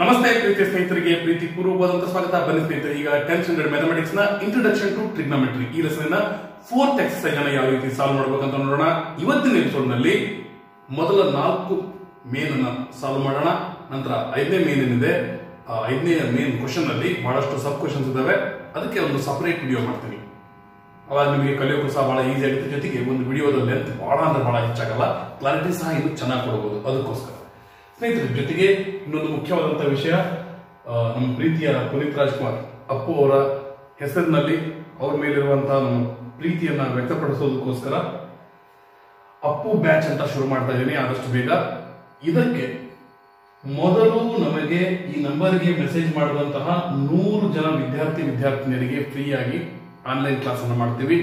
ನಮಸ್ತೆ ಪ್ರೀತಿ ಸ್ನೇಹಿತರಿಗೆ, ಪ್ರೀತಿ ಪೂರ್ವವಾದಂತ ಸ್ವಾಗತ. ಬನ್ನಿ ಸ್ನೇಹಿತರೆ, ಈಗ ಟೆಂತ್ ಸ್ಟ್ಯಾಂಡರ್ಡ್ ಮ್ಯಾಥಮೆಟಿಕ್ಸ್ನ ಇಂಟ್ರೊಡಕ್ಷನ್ ಟು ಟ್ರಿಗ್ನೋಮೆಟ್ರಿ ಈ ಲೆಸನ್ ಫೋರ್ತ್ ಎಕ್ಸಸೈಜ್ ಅನ್ನ ಯಾವ ರೀತಿ ಸಾಲ್ವ್ ಮಾಡಬೇಕಂತ ನೋಡೋಣ. ಇವತ್ತಿನ ಎಪಿಸೋಡ್ನಲ್ಲಿ ಮೊದಲ ನಾಲ್ಕು ಮೇನ್ ಅನ್ನ ಸಾಲ್ವ್ ಮಾಡೋಣ. ನಂತರ ಐದನೇ ಮೇನ್ ಏನಿದೆ ಐದನೇ ಮೇನ್ ಕ್ವಶನ್ ಅಲ್ಲಿ ಬಹಳಷ್ಟು ಸಬ್ ಕ್ವಶನ್ಸ್ ಇದಾವೆ. ಅದಕ್ಕೆ ಒಂದು ಸಪರೇಟ್ ವಿಡಿಯೋ ಮಾಡ್ತೀನಿ. ಅವಾಗ ನಿಮಗೆ ಕಲಿಯೋಕ್ಕೂ ಸಹ ಬಹಳ ಈಸಿ ಆಗುತ್ತೆ. ಜೊತೆಗೆ ಒಂದು ವಿಡಿಯೋದ ಲೆಂತ್ ಬಹಳ ಅಂದ್ರೆ ಬಹಳ ಹೆಚ್ಚಾಗಲ್ಲ. ಕ್ಲಾರಿಟಿ ಸಹ ಇದು ಚೆನ್ನಾಗಿ ಕೊಡಬಹುದು ಅದಕ್ಕೋಸ್ಕರ. ಸ್ನೇಹಿತರೆ, ಜೊತೆಗೆ ಇನ್ನೊಂದು ಮುಖ್ಯವಾದಂತಹ ವಿಷಯ ನಮ್ಮ ಪ್ರೀತಿಯ ಪುನೀತ್ ರಾಜ್ಕುಮಾರ್ ಅಪ್ಪು ಅವರ ಹೆಸರಿನಲ್ಲಿ ಅವ್ರ ಮೇಲಿರುವಂತಹ ನಮ್ಮ ಪ್ರೀತಿಯನ್ನ ವ್ಯಕ್ತಪಡಿಸೋದಕ್ಕೋಸ್ಕರ ಅಪ್ಪು ಬ್ಯಾಚ್ ಅಂತ ಶುರು ಮಾಡ್ತಾ ಇದ್ದೀನಿ, ಆದಷ್ಟು ಬೇಗ. ಇದಕ್ಕೆ ಮೊದಲು ನಮಗೆ ಈ ನಂಬರ್ಗೆ ಮೆಸೇಜ್ ಮಾಡುವಂತಹ ನೂರು ಜನ ವಿದ್ಯಾರ್ಥಿ, ವಿದ್ಯಾರ್ಥಿನಿಯರಿಗೆ ಫ್ರೀಯಾಗಿ ಆನ್ಲೈನ್ ಕ್ಲಾಸ್ ಅನ್ನು ಮಾಡ್ತೀವಿ.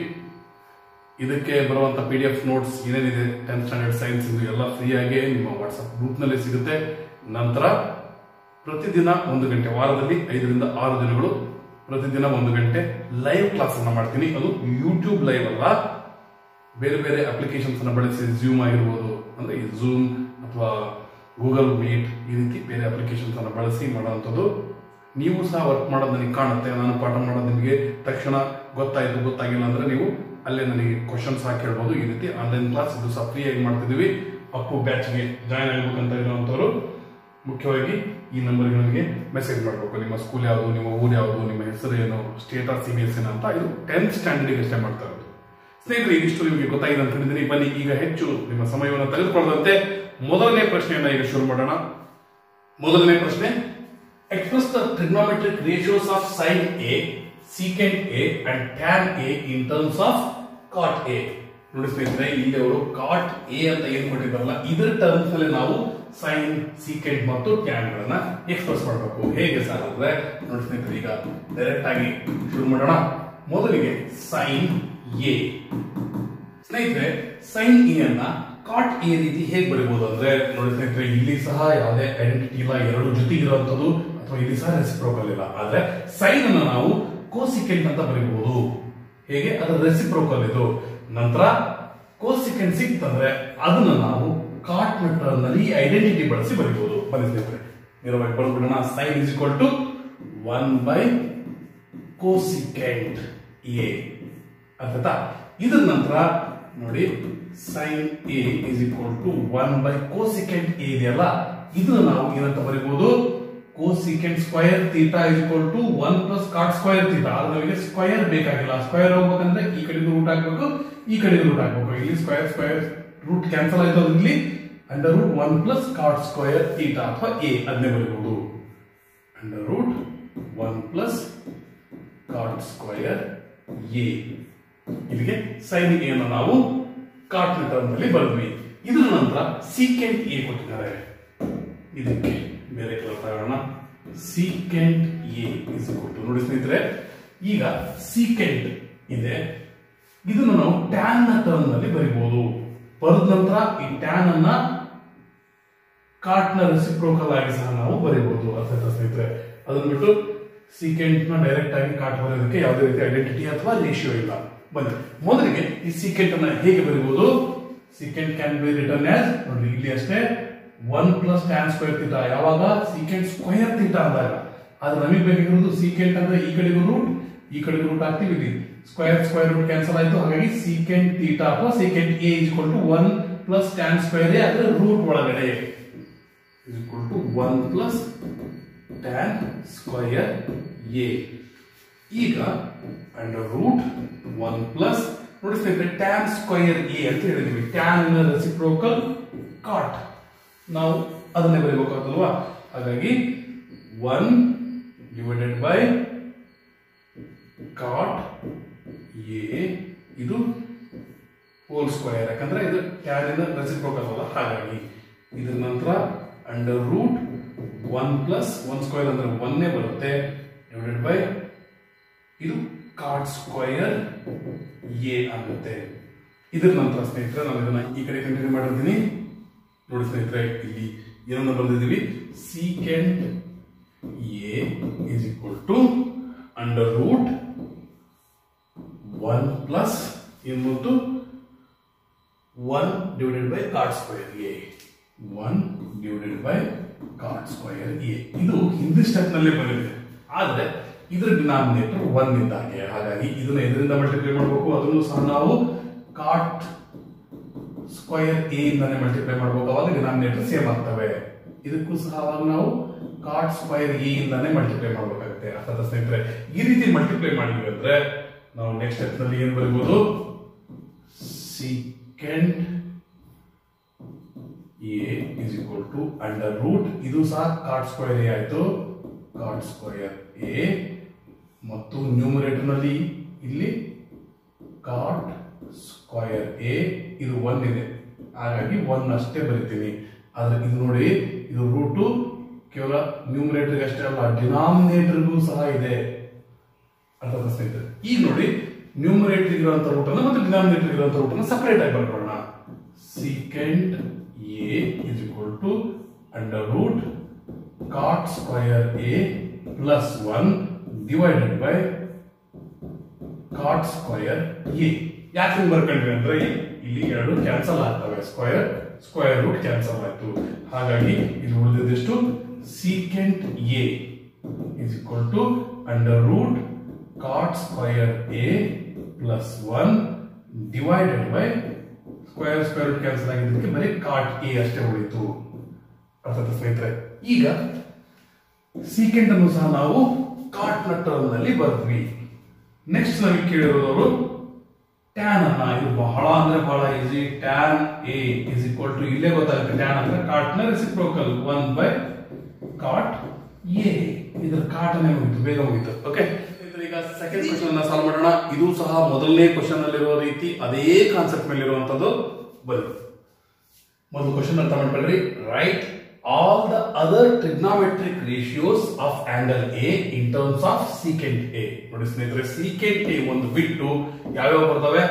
ಇದಕ್ಕೆ ಬರುವಂತ ಪಿ ಡಿ ಎಫ್ ನೋಟ್ಸ್ ಏನೇನಿದೆ ಟೆಂತ್ ಸ್ಟ್ಯಾಂಡರ್ಡ್ ಸೈನ್ಸ್ ಇದು ಎಲ್ಲ ಫ್ರೀಯಾಗಿ ನಿಮ್ಮ ವಾಟ್ಸ್ಆಪ್ ಗ್ರೂಪ್ನಲ್ಲಿ ಸಿಗುತ್ತೆ. ನಂತರ ಪ್ರತಿದಿನ ಒಂದು ಗಂಟೆ, ವಾರದಲ್ಲಿ ಐದರಿಂದ ಆರು ದಿನಗಳು ಪ್ರತಿದಿನ ಒಂದು ಗಂಟೆ ಲೈವ್ ಕ್ಲಾಸ್ ಅನ್ನ ಮಾಡ್ತೀನಿ. ಅದು ಯೂಟ್ಯೂಬ್ ಲೈವ್ ಅಲ್ಲ. ಬೇರೆ ಬೇರೆ ಅಪ್ಲಿಕೇಶನ್ಸ್ ಅನ್ನ ಬಳಸಿ ಝೂಮ್ ಆಗಿರ್ಬೋದು, ಅಂದ್ರೆ ಈ ಝೂಮ್ ಅಥವಾ ಗೂಗಲ್ ಮೀಟ್ ಈ ರೀತಿ ಬೇರೆ ಅಪ್ಲಿಕೇಶನ್ಸ್ ಅನ್ನ ಬಳಸಿ ಮಾಡುವಂಥದ್ದು. ನೀವು ಸಹ ವರ್ಕ್ ಮಾಡೋದು ನನಗೆ ಕಾಣುತ್ತೆ. ನಾನು ಪಾಠ ಮಾಡೋದು ನಿಮಗೆ ತಕ್ಷಣ ಗೊತ್ತಾಯ್ತು, ಗೊತ್ತಾಗಿಲ್ಲ ಅಂದ್ರೆ ನೀವು ಅಲ್ಲೇ ನನಗೆ ಕ್ವಶನ್ಸ್ ಹಾಕಿ ಕೇಳ್ಬೋದು ಈ ರೀತಿ ಆನ್ಲೈನ್ ಕ್ಲಾಸ್ ಇದು ಸಹ ಫ್ರೀ ಆಗಿ ಮಾಡ್ತಿದ್ದೀವಿ. ಅಪ್ಪು ಬ್ಯಾಚ್ಗೆ ಜಾಯ್ನ್ ಆಗಬೇಕಂತ ಇರುವಂಥವ್ರು ಮುಖ್ಯವಾಗಿ ಈ ನಂಬರ್ಗೆ ನನಗೆ ಮೆಸೇಜ್ ಮಾಡಬೇಕು. ನಿಮ್ಮ ಸ್ಕೂಲ್ ಯಾವುದು, ನಿಮ್ಮ ಊರು ಯಾವುದು, ನಿಮ್ಮ ಹೆಸರು ಏನು state of C B S ಏನು ಅಂತ ಇದು ಟೆಂತ್ ಸ್ಟ್ಯಾಂಡರ್ಡ್ ಅಷ್ಟೇ ಮಾಡ್ತಾ ಇರೋದು. ಸ್ನೇಹಿತರೆ, ಇದಿಷ್ಟು ನಿಮಗೆ ಗೊತ್ತಾಗಿದೆ ಅಂತ ಹೇಳಿದ್ರೆ ಬನ್ನಿ, ಈಗ ಹೆಚ್ಚು ನಿಮ್ಮ ಸಮಯವನ್ನು ತೆಗೆದುಕೊಳ್ಳದಂತೆ ಮೊದಲನೇ ಪ್ರಶ್ನೆಯನ್ನ ಈಗ ಶುರು ಮಾಡೋಣ. ಮೊದಲನೇ ಪ್ರಶ್ನೆ express the trigonometric ratios of sine A secant A and tan A in terms of cot A ನೋಡಿ ಸ್ನೇಹಿತರೆ, ಇಲ್ಲಿ ಅವರು ಕಾಟ್ ಎ ಅಂತ ಏನ್ ಕೊಟ್ಟಿದ್ದಾರಲ್ಲ ಇದರ ಟರ್ಮ್ಸ್ ಅಲ್ಲಿ ನಾವು ಸೈನ್ ಸೀಕೆಂಟ್ ಮತ್ತು ಟ್ಯಾನ್ ಗಳನ್ನ ಎಕ್ಸ್ಪ್ರೆಸ್ ಮಾಡಬೇಕು. ಹೇಗೆ ಸರ್ ಅಂದ್ರೆ, ನೋಡಿ ಸ್ನೇಹಿತರೆ, ಈಗ ಡೈರೆಕ್ಟ್ ಆಗಿ ಶುರು ಮಾಡೋಣ. ಮೊದಲಿಗೆ ಸೈನ್ ಎ ಸ್ನೇಹಿತರೆ ಸೈನ್ ಎ ಅನ್ನ ಕಾಟ್ ಎ ರೀತಿ ಹೇಗೆ ಬರೀಬಹುದು ಅಂದ್ರೆ, ನೋಡಿ ಸ್ನೇಹಿತರೆ, ಇಲ್ಲಿ ಸಹ ಯಾವುದೇ ಐಡೆಂಟಿಟಿ ಇಲ್ಲ, ಎರಡು ಜೊತೆ ಇರುವಂತದ್ದು, ಅಥವಾ ಇಲ್ಲಿ ಸಹ ರೆಸಿಪ್ರೋಕಲ್ ಇಲ್ಲ. ಆದ್ರೆ ಸೈನ್ ಅನ್ನ ನಾವು ಕೋಸಿಕೆಂಟ್ ಅಂತ ಬರೀಬಹುದು ಹೇಗೆ? ಅದರ ರೆಸಿಪ್ರೋಕಲ್ ಇದು. ನಂತರ ಕೋಸಿಕೆಂಟ್ ಸಿಕ್ತಂದ್ರೆ ಅದನ್ನ ನಾವು ಕಾಟ್ ಮೆಟ್ರಲ್ನಲ್ಲಿ ಐಡೆಂಟಿಟಿ ಬಳಸಿ ಬರೀಬಹುದು ಬನ್ನಿ ಸ್ನೇಹಿತರೆ, ನೇರವಾಗಿ ಬರ್ಬಿಡೋಣ sine is equal to one by cosecant A ಅರ್ಥಾಯ್ತಾ ಇದರ ನಂತರ ನೋಡಿ sine A is equal to one by cosecant A ಇದೆಯಲ್ಲ? ಇದನ್ನ ನಾವು ಏನಂತ ಬರೀಬಹುದು cosecant square theta is equal to one plus cot square theta ಆದ್ರೆ ನಮಗೆ ಸ್ಕ್ವಯರ್ ಬೇಕಾಗಿಲ್ಲ. ಸ್ಕ್ವಯರ್ ಹೋಗ್ಬೇಕಂದ್ರೆ ಈ ಕಡೆಗೂ ರೂಟ್ ಹಾಕ್ಬೇಕು ಈ ಕಡೆಗೂ ರೂಟ್ ಹಾಕ್ಬೇಕು ಇಲ್ಲಿ ಸ್ಕ್ವಯರ್ ಸ್ಕ್ವಯರ್ ರೂಟ್ ಕ್ಯಾನ್ಸಲ್ ಆಯ್ತು ಇಲ್ಲಿ under root one plus cot square theta ಅಥವಾ ಎ ಅದನ್ನೇ ಬರೀಬಹುದು under root one plus cot square A ಇಲ್ಲಿಗೆ ಸೈನ್ ಅನ್ನು ನಾವು ಕಾಟ್ನಲ್ಲಿ ಬರೆದ್ವಿ. ಇದರ ನಂತರ ಸೀಕೆಂಟ್ ಎ ಕೊಟ್ಟಿದ್ದಾರೆ. ಇದಕ್ಕೆ ಬೇರೆ ಕೇಳ್ತಾ ಇರೋಣ ಸೀಕೆಂಟ್ ಎ ಇಸ್ ಕೊಟ್ಟು ನೋಡಿ ಸ್ನೇಹಿತರೆ, ಈಗ ಸೀಕೆಂಟ್ ಇದೆ. ಇದನ್ನು ನಾವು ಟ್ಯಾನ್ನ ಟರ್ಮ್ನಲ್ಲಿ ಬರಿಬಹುದು ಬರೆದ ನಂತರ ಈ ಟ್ಯಾನ್ ಅನ್ನ ಕಾಟ್ನ ರೆಸಿಪ್ರೋಕಲ್ ಆಗಿ ಸಹ ನಾವು ಬರೀಬಹುದು ಅರ್ಥ ಸ್ನೇಹಿತರೆ? ಅದನ್ನ ಬಿಟ್ಟು ಸೀಕೆಂಟ್ನ ಡೈರೆಕ್ಟ್ ಆಗಿ ಕಾಟ್ ಬರೆಯೋದಕ್ಕೆ ಯಾವುದೇ ರೀತಿ ಐಡೆಂಟಿಟಿ ಅಥವಾ ರೇಷಿಯೋ ಇಲ್ಲ. ಬನ್ನಿ. ಮೊದಲಿಗೆ ಈ ಸೀಕೆಂಟ್ ಅನ್ನ ಹೇಗೆ ಬರೀಬಹುದು secant can be written as ನೋಡಿ, ಇಲ್ಲಿ ಅಷ್ಟೇ. One plus tan square theta ಯಾವಾಗ? ಸೀಕೆಂಟ್ ಸ್ಕ್ವೇರ್ ಥೀಟಾ ಅಂದಾಗ. ಆದ್ರೆ ನಮಗೆ ಬೇಕಾಗಿರೋದು ಸೀಕೆಂಟ್ ಅಂದ್ರೆ ಈ ಕಡೆಗೂ ರೂಟ್ ಈ ಕಡೆಗೂ ರೂಟ್ ಹಾಕ್ತೀವಿ ಇಲ್ಲಿ. ಸ್ಕ್ವೇರ್ ಸ್ಕ್ವೇರ್ ರೂಟ್ ಕ್ಯಾನ್ಸಲ್ ಆಯ್ತು. ಹಾಗಾಗಿ ಸೀಕೆಂಟ್ ಥೀಟಾ ಅಥವಾ secant A is to one plus tan square A ಅಂದ್ರೆ ರೂಟ್ ಒಳಗಡೆ. Is equal to 1 plus tan square a. ಈಗ ಅಂಡರ್ ರೂಟ್ ಒನ್ ಪ್ಲಸ್ ನೋಡಿ ಸ್ನೇಹಿತರೆ ಟ್ಯಾನ್ ಸ್ಕ್ವಯರ್ ಎ ಅಂತ ಹೇಳಿದ್ವಿ. ಟ್ಯಾನ್ ರೆಸಿಪ್ರೋಕಲ್ ಕಾಟ್ ನಾವು ಅದನ್ನೇ ಬರೀಬೇಕಾಗ್ತಲ್ವಾ ಹಾಗಾಗಿ one divided by cot A ಇದು ಹೋಲ್ ಸ್ಕ್ವೇರ್ ಯಾಕಂದ್ರೆ ಇದು ಟ್ಯಾನಿಂದ ಅಲ್ಲ ಹಾಗಾಗಿ ಇದರ ನಂತರ under root one plus one square ಅಂದ್ರೆ ಒನ್ನೇ ಬರುತ್ತೆ. ಡಿವೈಡೆಡ್ ಬೈ ಇದು ಕಾಟ್ ಸ್ಕ್ವೇರ್ ಎ ಆಗುತ್ತೆ. ಇದರ ನಂತರ ಸ್ನೇಹಿತರೆ ನಾನು ಇದನ್ನ ಈ ಕಡೆ ಕಂಟಿನ್ಯೂ ಮಾಡಿರ್ತೀನಿ. ನೋಡಿ ಸ್ನೇಹಿತರೆ, ಇಲ್ಲಿ ಏನನ್ನ ಬರೆದಿದ್ದೀವಿ? Secant A is equal to under root one plus ಏನು ಬಂತು? One divided by cot square A one divided by cot square A ಇದು ಹಿಂದಿ ಸ್ಟೆಪ್ ನಲ್ಲೇ ಬಂದಿದೆ. ಆದ್ರೆ, ಇದರ ಡಿನಾಮಿನೇಟರ್ ಒನ್ ಇದ್ದಾಗೆ ಹಾಗಾಗಿ ಇದನ್ನ ಇದರಿಂದ ಮಲ್ಟಿಪ್ಲೈ ಮಾಡಬೇಕು? ಅದನ್ನು ಸಹ ನಾವು ಕಾಟ್ ಸ್ಕ್ವಯರ್ ಎ ಇಂದಾನೆ ಮಲ್ಟಿಪ್ಲೈ ಮಾಡಬೇಕು. ಅವಾಗ ಡಿನಾಮಿನೇಟರ್ ಸೇಮ್ ಆಗ್ತವೆ. ಇದಕ್ಕೂ ಸಹ ಅವಾಗ ನಾವು ಕಾಟ್ ಸ್ಕ್ವಯರ್ ಎ ಇಂದಾನೆ ಮಲ್ಟಿಪ್ಲೈ ಮಾಡಬೇಕಾಗುತ್ತೆ. ಅರ್ಥಾತ್ ಸ್ನೇಹಿತರೆ? ಈ ರೀತಿ ಮಲ್ಟಿಪ್ಲೈ ಮಾಡಿದ್ವಿ ಅಂದ್ರೆ ನಾವು ನೆಕ್ಸ್ಟ್ ಸ್ಟೆಪ್ನಲ್ಲಿ ಏನ್ ಬರೀಬಹುದು secant A is equal to under root ಇದು ಸಹ ಕಾಟ್ ಸ್ಕ್ವಯರ್ ಎ ಆಯ್ತು. ಕಾಟ್ ಸ್ಕ್ವಯರ್ ಎ ಮತ್ತು ನ್ಯೂಮರೇಟರ್ನಲ್ಲಿ ಇಲ್ಲಿ ಕಾಟ್ ಸ್ಕ್ವಯರ್ ಎ ಇದು ಒನ್ ಇದೆ. ಹಾಗಾಗಿ ಒನ್ ಅಷ್ಟೇ ಬರಿತೀನಿ. ಆದ್ರೆ ಇದು ನೋಡಿ, ಇದು ರೂಟು ಕೇವಲ ನ್ಯೂಮರೇಟರ್ಗೆ ಅಷ್ಟೇ ಅಲ್ಲ ಡಿನಾಮಿನೇಟರ್ಗೂ ಸಹ ಇದೆ. ಅಂತ ಸ್ನೇಹಿತರೆ? ಈ ನೋಡಿ ನ್ಯೂಮರೇಟರ್ ಇರುವಂತ ರೂಟ್ ಅನ್ನ ಮತ್ತೆ ಡಿನಾಮಿನೇಟರ್ ಇರುವಂತ ರೂಟ್ ಅನ್ನ ಸಪರೇಟ್ ಆಗಿ ಬರ್ಕೊಳ್ಳೋಣ secant A is equal to under root cot square A plus one divided by cot square A ಯಾಕೆ ಹಿಂಗ್ ಬರ್ಕೊಂಡ್ವಿ ಅಂದ್ರೆ ಇಲ್ಲಿ ಎರಡು ಕ್ಯಾನ್ಸಲ್ ಆಗ್ತವೆ. ಸ್ಕ್ವಯರ್ ಸ್ಕ್ವಯರ್ ರೂಟ್ ಕ್ಯಾನ್ಸಲ್ ಆಯ್ತು. ಹಾಗಾಗಿ ಇದು ಉಳಿದಿದ್ದೆಷ್ಟು? Secant A is to under root cot square A plus one divided by square square root cancel ಆಗಿದ್ದಕ್ಕೆ ಬರೀ ಕಾಟ್ ಎ ಅಷ್ಟೇ ಉಳಿತು. ಅರ್ಥ ಸ್ನೇಹಿತರೆ, ಈಗ ಸೀಕೆಂಟ್ ಅನ್ನು ಸಹ ನಾವು ಕಾಟ್ನ ಟರ್ಮ್ನಲ್ಲಿ ಬರ್ದ್ವಿ. ನೆಕ್ಸ್ಟ್ ನಮಗೆ ಕೇಳಿರೋದವರು ಟ್ಯಾನ್ ಅನ್ನ ಇದು ಬಹಳ ಅಂದ್ರೆ ಬಹಳ easy tan A is equal to ಇಲ್ಲೇ ಗೊತ್ತಾಗುತ್ತೆ. ಟ್ಯಾನ್ ಅಂದ್ರೆ ಕಾಟ್ನ reciprocal one by cot A ಇದ್ರ ಕಾಟ್ ಅನ್ನ ಹೋಗಿತ್ತು ಬೇಗ ಹೋಗಿತ್ತು ಓಕೆ ಈಗ ಸೆಕೆಂಡ್ ಕ್ವಶನ್ ಅನ್ನ ಸಾಲ್ವ್ ಮಾಡೋಣ. ಇದು ಸಹ ಮೊದಲನೇ ಕ್ವಶನ್ ಅಲ್ಲಿರುವ ರೀತಿ ಅದೇ ಕಾನ್ಸೆಪ್ಟ್ ಮೇಲೆ ಇರುವಂತದ್ದು ಬರುತ್ತೆ ಮೊದಲು ಕ್ವಶನ್ ಅರ್ಥ ಮಾಡ್ಕೊಳ್ರಿ write all the other trigonometric ratios of angle A in terms of secant A. ನೋಡಿ ಸ್ನೇಹಿತರೆ, secant ಎ ಒಂದು ಬಿಟ್ಟು ಯಾವ್ಯಾವ ಬರ್ತವೆ?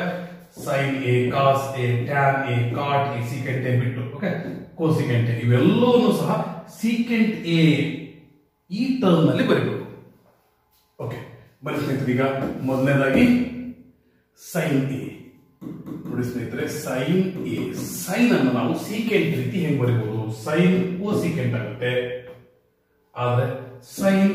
Sine A cos A tan A cot A secant A ಬಿಟ್ಟು ಓಕೆ ಕೋಸಿಕೆಂಟ್ ಎ ಇವೆಲ್ಲವನ್ನೂ ಸಹ ಸೀಕೆಂಟ್ ಎ ಈ ಟರ್ಮ್ನಲ್ಲಿ ಬರೀಬೇಕು. ಓಕೆ ಬನ್ನಿ ಸ್ನೇಹಿತರೆ, ಈಗ ಮೊದಲನೇದಾಗಿ ಸೈನ್ ಎ ನೋಡಿ ಸ್ನೇಹಿತರೆ ಸೈನ್ ಎ ಸೈನ್ ಅನ್ನು ನಾವು ಸೀಕೆಂಟ್ ರೀತಿ ಹೆಂಗೆ ಬರೀಬಹುದು ಸೈನ್ ಓ ಸೀಕೆಂಟ್ ಆಗುತ್ತೆ ಆದ್ರೆ ಸೈನ್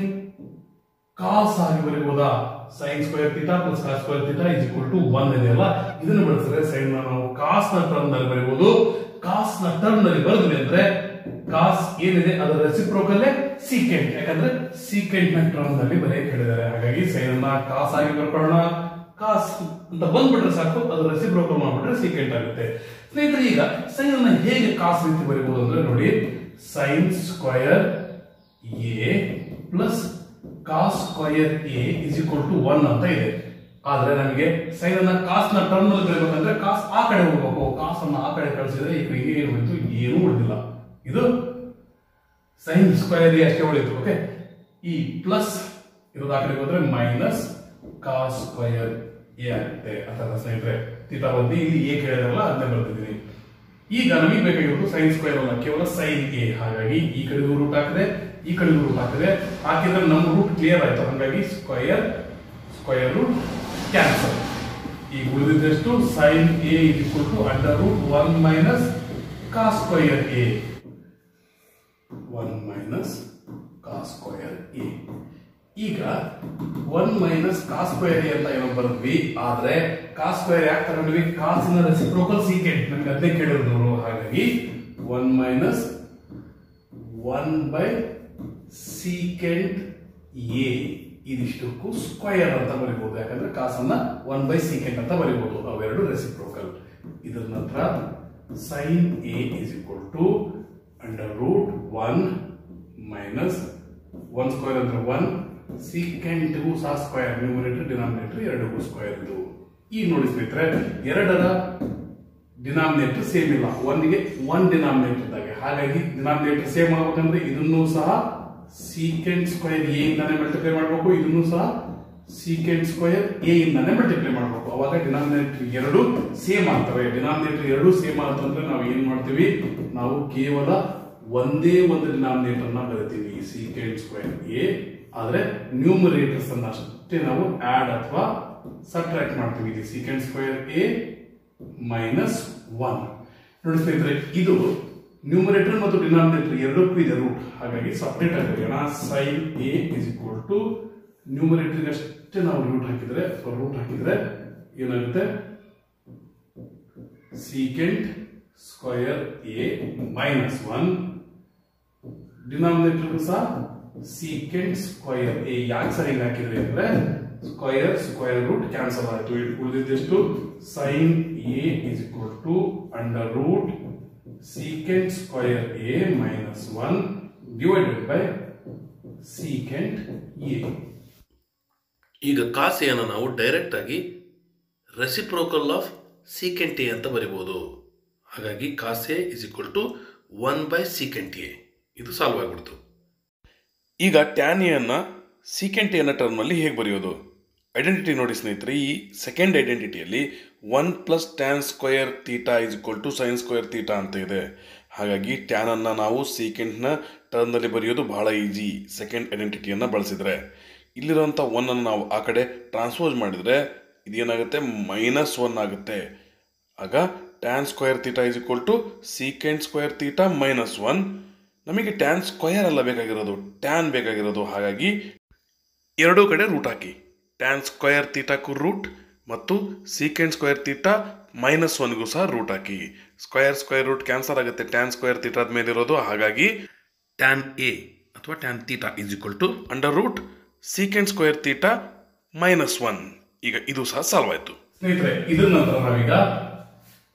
ಕಾಸ್ ಆಗಿ ಬರೀಬಹುದಾ sine square theta plus cos square theta is equal to one ಇದೆಯಲ್ಲ ಇದನ್ನು ಬಳಸಿದ್ರೆ ಸೈನ್ ನಾವು ಕಾಸ್ನ ಟರ್ಮ್ನಲ್ಲಿ ಬರೀಬಹುದು ಕಾಸ್ನ ಟರ್ಮ್ನಲ್ಲಿ ಬರೆದ್ವಿ ಅಂದ್ರೆ ಕಾಸ್ ಏನಿದೆ? ಅದರ ರೆಸಿಪ್ರೋಕಲ್ಲೇ ಸೀಕೆಂಟ್ ಯಾಕಂದ್ರೆ ಸೀಕೆಂಟ್ನ ಟರ್ಮ್ನಲ್ಲಿ ಬರೆಯಕ್ಕೆ ಹೇಳಿದ್ದಾರೆ ಹಾಗಾಗಿ ಸೈನ್ ಅನ್ನ ಕಾಸ್ ಆಗಿ ಬರ್ಕೊಳ್ಳೋಣ. ಕಾಸ್ ಅಂತ ಬಂದ್ಬಿಟ್ರೆ ಸಾಕು, ಅದರ ರೆಸಿಪ್ರೋಕಲ್ ಮಾಡ್ಬಿಟ್ರೆ ಸೀಕೆಂಟ್ ಆಗುತ್ತೆ. ಸ್ನೇಹಿತರೆ ಈಗ ಸೈನ್ ಅನ್ನು ಹೇಗೆ ಕಾಸ್ ರೀತಿ ಬರೀಬಹುದು ಅಂದ್ರೆ ನೋಡಿ sine square A plus cos square A is equal to one ಅಂತ ಇದೆ. ಆದ್ರೆ ನಮಗೆ ಸೈನ್ ಅನ್ನ ಕಾಸ್ನ ಟರ್ಮ್ನಲ್ಲಿ ಬರಬೇಕಂದ್ರೆ ಕಾಸ್ ಆ ಕಡೆ ಹೋಗ್ಬೇಕು. ಕಾಸ್ ಅನ್ನ ಆ ಕಡೆ ಕಳಿಸಿದ್ರೆ ಈ ಕಡೆ ಏನು ಉಳಿತು? ಏನೂ ಉಳಿದಿಲ್ಲ. ಇದು ಸೈನ್ ಸ್ಕ್ವಯರ್ ಎ ಅಷ್ಟೇ ಉಳಿತು ಓಕೆ ಈ ಪ್ಲಸ್ ಇರೋದು ಆ ಕಡೆ ಹೋದ್ರೆ ಮೈನಸ್ ಕಾಸ್ ಸ್ಕ್ವಯರ್ ಎ ಆಗುತ್ತೆ. ಅಥವಾ ಸ್ನೇಹಿತರೆ ಥೀಟಾ ಬಂದು ಇಲ್ಲಿ ಎ ಕೇಳಿದ್ರಲ್ಲ ಅದನ್ನೇ ಬರ್ತಿದ್ದೀನಿ ಈಗ ನಮಗೆ ಬೇಕಾಗಿರೋದು ಸೈನ್ ಸ್ಕ್ವೇರ್ ಅಲ್ಲ, ಕೇವಲ ಸೈನ್ ಎ ಹಾಗಾಗಿ ಈ ಕಡೆ ರೂಟ್ ಹಾಕಿದೆ, ಈ ಕಡೆ ರೂಟ್ ಹಾಕಿದೆ. ಹಾಕಿದ್ರೆ ನಮ್ಮ ರೂಟ್ ಕ್ಲಿಯರ್ ಆಯ್ತು. ಹಾಗಾಗಿ ಸ್ಕ್ವಯರ್ ಸ್ಕ್ವೇರ್ ರೂಟ್ ಕ್ಯಾನ್ಸಲ್ ಈಗ ಉಳಿದಿದ್ದಷ್ಟು? Sine A equal to under root one minus cos square A one minus cos square A ಈಗ one minus cos square A ಅಂತ ಏನೋ ಬರೆದ್ವಿ. ಆದ್ರೆ ಕಾಸ್ ಸ್ಕ್ವೇರ್ ಯಾಕೆ ತಗೊಂಡ್ವಿ ಕಾಸಿನ ರೆಸಿಪ್ರೋಕಲ್ ಸೀಕೆಂಟ್ ನಮ್ಗೆ ಅದೇ ಕೇಳಿದ್ರು ಹಾಗಾಗಿ one minus one by secant A ಇದಿಷ್ಟಕ್ಕೂ square ಅಂತ ಬರಿಬಹುದು ಯಾಕಂದ್ರೆ ಕಾಸನ್ನ ಒನ್ ಬೈ ಸೀಕೆಂಟ್ ಅಂತ ಬರಿಬಹುದು ಅವೆರಡು ರೆಸಿಪ್ರೋಕಲ್ ಇದರ ನಂತರ sine A is equal to under root one minus one square ಅಂದ್ರೆ ಒನ್ ಸೀಕೆಂಟ್ಗೂ ಸಹ ಸ್ಕ್ವೇರ್ ನ್ಯೂಮರೇಟರ್ ಡಿನಾಮಿನೇಟರ್ ಎರಡಕ್ಕೂ ಸ್ಕ್ವೇರ್ ಇದು. ಈಗ ನೋಡಿ ಸ್ನೇಹಿತರೆ, ಎರಡರ ಡಿನಾಮಿನೇಟರ್ ಸೇಮ್ ಇಲ್ಲ. ಒಂದಿಗೆ ಒನ್ ಡಿನಾಮಿನೇಟರ್ ಇದ್ದಾಗೆ. ಹಾಗಾಗಿ ಡಿನಾಮಿನೇಟರ್ ಸೇಮ್ ಆಗ್ಬೇಕಂದ್ರೆ ಇದನ್ನು ಸಹ ಸೀಕೆಂಟ್ ಸ್ಕ್ವೇರ್ ಎ ಇಂದಾನೆ ಮಲ್ಟಿಪ್ಲೈ ಮಾಡಬೇಕು. ಇದನ್ನು ಸಹ ಸೀಕೆಂಟ್ ಸ್ಕ್ವಯರ್ ಎ ಇಂದಾನೆ ಮಲ್ಟಿಪ್ಲೈ ಮಾಡಬೇಕು. ಅವಾಗ ಡಿನಾಮಿನೇಟರ್ ಎರಡು ಸೇಮ್ ಆಗ್ತವೆ. ಡಿನಾಮಿನೇಟರ್ ಎರಡು ಸೇಮ್ ಆಗುತ್ತಂದ್ರೆ ನಾವು ಏನ್ ಮಾಡ್ತೀವಿ? ನಾವು ಕೇವಲ ಒಂದೇ ಒಂದು ಡಿನಾಮಿನೇಟರ್ನ ಬರಿತೀವಿ. ಸೀಕೆಂಟ್ ಸ್ಕ್ವೇರ್ ಎ ಆದ್ರೆ ನ್ಯೂಮರೇಟರ್ಸ್ ಅಂತ ಅಷ್ಟೇ ನಾವು ಆಡ್ ಅಥವಾ ಸಬ್ಟ್ರಾಕ್ಟ್ ಮಾಡ್ತೀವಿ. ಇದು secant square A minus one ನೋಡಿ ಸ್ನೇಹಿತರೆ, ಇದು ನ್ಯೂಮರೇಟರ್ ಮತ್ತು ಡಿನಾಮಿನೇಟರ್ ಎರಡಕ್ಕೂ ಇದೆ ರೂಟ್ ಹಾಗಾಗಿ ಸಪ್ರೇಟ್ ಆಗಿ ಬರೆಯೋಣ. Sine A is equal to numerator ಅಷ್ಟೇ ನಾವು ರೂಟ್ ಹಾಕಿದ್ರೆ, ಅಥವಾ ರೂಟ್ ಹಾಕಿದ್ರೆ ಏನಾಗುತ್ತೆ? Secant square A minus one denominator ಸಹ ಸೀಕೆಂಟ್ ಸ್ಕ್ವಯರ್ ಎ ಯಾಕೆ ಸರ್ ಹಿಂಗೆ ಹಾಕಿದ್ರಿ ಅಂದ್ರೆ ಸ್ಕ್ವಯರ್ ಸ್ಕ್ವಯರ್ ರೂಟ್ ಕ್ಯಾನ್ಸಲ್ ಆಯ್ತು. ಉಳಿದಿದ್ದೆಷ್ಟು sine A is equal to under root secant square A minus one divided by secant A ಈಗ ಕಾಸೆಯನ್ನು ನಾವು ಡೈರೆಕ್ಟ್ ಆಗಿ ರೆಸಿಪ್ರೋಕಲ್ ಆಫ್ ಸೀಕೆಂಟ್ ಎ ಅಂತ ಬರಿಬೋದು. ಹಾಗಾಗಿ cos A is equal to one by secant A ಇದು solve ಆಗಿಬಿಡ್ತು. ಈಗ ಟ್ಯಾನ್ ಸೀಕೆಂಡ್ ಸೀಕೆಂಟ್ ಎನ ಟರ್ಮಲ್ಲಿ ಹೇಗೆ ಬರೆಯೋದು? ಐಡೆಂಟಿಟಿ ನೋಡಿ ಸ್ನೇಹಿತರೆ, ಈ second ಐಡೆಂಟಿಟಿಯಲ್ಲಿ one plus tan square theta is equal to sine square theta ಅಂತ ಇದೆ. ಹಾಗಾಗಿ ಟ್ಯಾನ್ ಅನ್ನ ನಾವು ಸೀಕೆಂಟ್ನ ಟರ್ಮ್ನಲ್ಲಿ ಬರೆಯೋದು ಬಹಳ ಈಜಿ ಸೆಕೆಂಡ್ ಐಡೆಂಟಿಟಿಯನ್ನು ಬಳಸಿದ್ರೆ. ಇಲ್ಲಿರುವಂಥ ಒನ್ನನ್ನು ನಾವು ಆ ಕಡೆ ಟ್ರಾನ್ಸ್ಪೋಸ್ ಮಾಡಿದರೆ ಇದೇನಾಗುತ್ತೆ? ಮೈನಸ್ ಒನ್ ಆಗುತ್ತೆ. ಆಗ tan square theta is equal to secant square theta minus one ನಮಗೆ ಟ್ಯಾನ್ ಸ್ಕ್ವಯರ್ ಅಲ್ಲ ಬೇಕಾಗಿರೋದು ಟ್ಯಾನ್ ಬೇಕಾಗಿರೋದು. ಹಾಗಾಗಿ ಎರಡೂ ಕಡೆ ರೂಟ್ ಹಾಕಿ. ಟ್ಯಾನ್ ಸ್ಕ್ವಯರ್ ತೀಟಾಕ್ಕೂ ರೂಟ್ ಮತ್ತು ಸೀಕೆಂಡ್ ಸ್ಕ್ವಯರ್ ತೀಟಾ ಮೈನಸ್ ಒನ್ಗೂ ಸಹ ರೂಟ್ ಹಾಕಿ. ಸ್ಕ್ವಯರ್ ಸ್ಕ್ವಯರ್ ರೂಟ್ ಕ್ಯಾನ್ಸಲ್ ಆಗುತ್ತೆ. ಟ್ಯಾನ್ ಸ್ಕ್ವಯರ್ ತೀಟಾದ ಮೇಲೆ ಇರೋದು. ಹಾಗಾಗಿ ಟ್ಯಾನ್ ಎ ಅಥವಾ tan theta is equal to under root secant square theta minus one ಈಗ ಇದು ಸಹ ಸಾಲ್ವ್ ಆಯಿತು. ಸ್ನೇಹಿತರೆ, ಇದರ ನಂತರ ನಾವೀಗ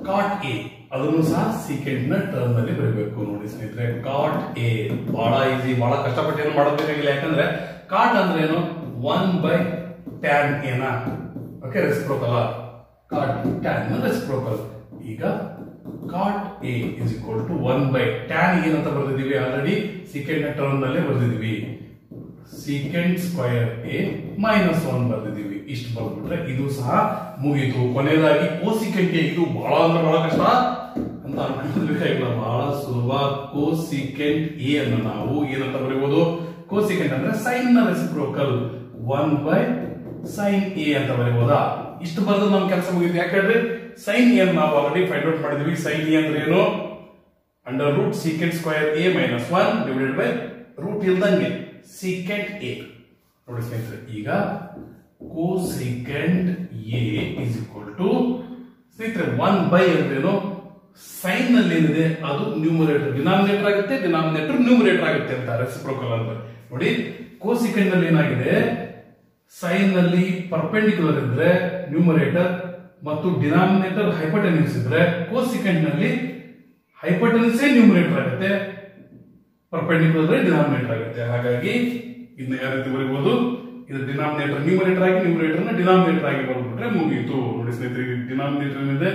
ಕಾಟ್ ಎ ಅದನ್ನು ಸಹ ಸೆಕೆಂಡ್ನ ಟರ್ಮ್ ಅಲ್ಲಿ ಬರಬೇಕು ನೋಡಿ ಸ್ನೇಹಿತರೆ. ಕಾಟ್ ಎ ಬಹಳ ಈಸಿ ಬಹಳ ಕಷ್ಟಪಟ್ಟು ಏನು ಮಾಡಬೇಕಾಗಿಲ್ಲ ಯಾಕಂದ್ರೆ ಕಾಟ್ ಅಂದ್ರೆ ಏನು? ಒನ್ ಬೈ ಟ್ಯಾನ್ ಏನ okay reciprocal cot tan reciprocal ಈಗ cot A is equal to one by tan ಏನಂತ ಬರೆದಿದ್ದೀವಿ ಆಲ್ರೆಡಿ ಸೀಕೆಂಡ್ನ ಟರ್ಮ್ ನಲ್ಲೇ ಬರೆದಿದ್ದೀವಿ. Secant square A minus one ಬರೆದಿದ್ದೀವಿ. ಇಷ್ಟು ಬರ್ಬಿಟ್ರೆ ಇದು ಸಹ ಮುಗೀತು. ಕೊನೆಯದಾಗಿ ಕೋಸಿಕೆಂಟ್ ಇದು ಬಹಳ ಅಂದ್ರೆ ಬಹಳ ಕಷ್ಟ. ಅನ್ಕೊಂಡಿರ್ಬೇಕಾಗಿಲ್ಲ ಬಹಳ ಸುಲಭ. ಕೋಸಿಕೆಂಟ್ ಎ ಅನ್ನು ನಾವು ಏನಂತ ಬರೀಬಹುದು ಕೋಸಿಕೆಂಟ್ ಅಂದ್ರೆ ಸೈನ್ನ reciprocal one by sine A ಅಂತ ಬರೀಬಹುದಾ ಇಷ್ಟು ಬರೆದು ನಮ್ ಕೆಲಸ ಮುಗಿತು. ಯಾಕಂದ್ರೆ ಸೈನ್ ಎ ನಾವು ಆಲ್ರೆಡಿ ಫೈಂಡ್ ಔಟ್ ಮಾಡಿದ್ವಿ. ಸೈನ್ ಎ ಅಂದ್ರೆ ಏನು? Under root secant square A minus one divided by root ಇಲ್ದಂಗೆ. ಸೀಕೆಂಟ್ ಎ ನೋಡಿ ಸ್ನೇಹಿತರೆ, ಈಗ cosecant A is equal to ಸ್ನೇಹಿತರೆ ಒನ್ ಬೈ ಅಂದ್ರೇನು ಸೈನ್ನಲ್ಲಿ ಏನಿದೆ ಅದು ನ್ಯೂಮರೇಟರ್ ಡಿನಾಮಿನೇಟರ್ ಆಗುತ್ತೆ ಡಿನಾಮಿನೇಟರ್ ನ್ಯೂಮರೇಟರ್ ಆಗುತ್ತೆ ಅಂತ ರೆಸಿಪ್ರೋಕಲ್ ಅಂತ. ನೋಡಿ ಕೋಸಿಕೆಂಡ್ನಲ್ಲಿ ಏನಾಗಿದೆ? ಸೈನ್ನಲ್ಲಿ ಪರ್ಪೆಂಡಿಕ್ಯುಲರ್ ಇದ್ರೆ ನ್ಯೂಮರೇಟರ್ ಮತ್ತು ಡಿನಾಮಿನೇಟರ್ ಹೈಪರ್ಟೆನ್ಯೂಸ್ ಇದ್ರೆ ಕೋಸಿಕೆಂಡ್ನಲ್ಲಿ ಹೈಪಟೆನಿಸೇ ನ್ಯೂಮರೇಟರ್ ಆಗುತ್ತೆ ಪರ್ಪೆಂಡಿಕ್ಯುಲರ್ ಡಿನಾಮಿನೇಟರ್ ಆಗುತ್ತೆ. ಹಾಗಾಗಿ ಇದನ್ನ ಯಾವ ರೀತಿ ಬರೀಬಹುದು ಇದು ಡಿನಾಮಿನೇಟರ್ ನ್ಯೂಮರೇಟರ್ ಆಗಿ ನ್ಯೂಮರೇಟರ್ ಡಿನಾಮಿನೇಟರ್ ಆಗಿ ಬರ್ಬಿಟ್ರೆ ಮುಗೀತು. ನೋಡಿ ಸ್ನೇಹಿತರಿಗೆ ಡಿನಾಮಿನೇಟರ್ ಏನಿದೆ?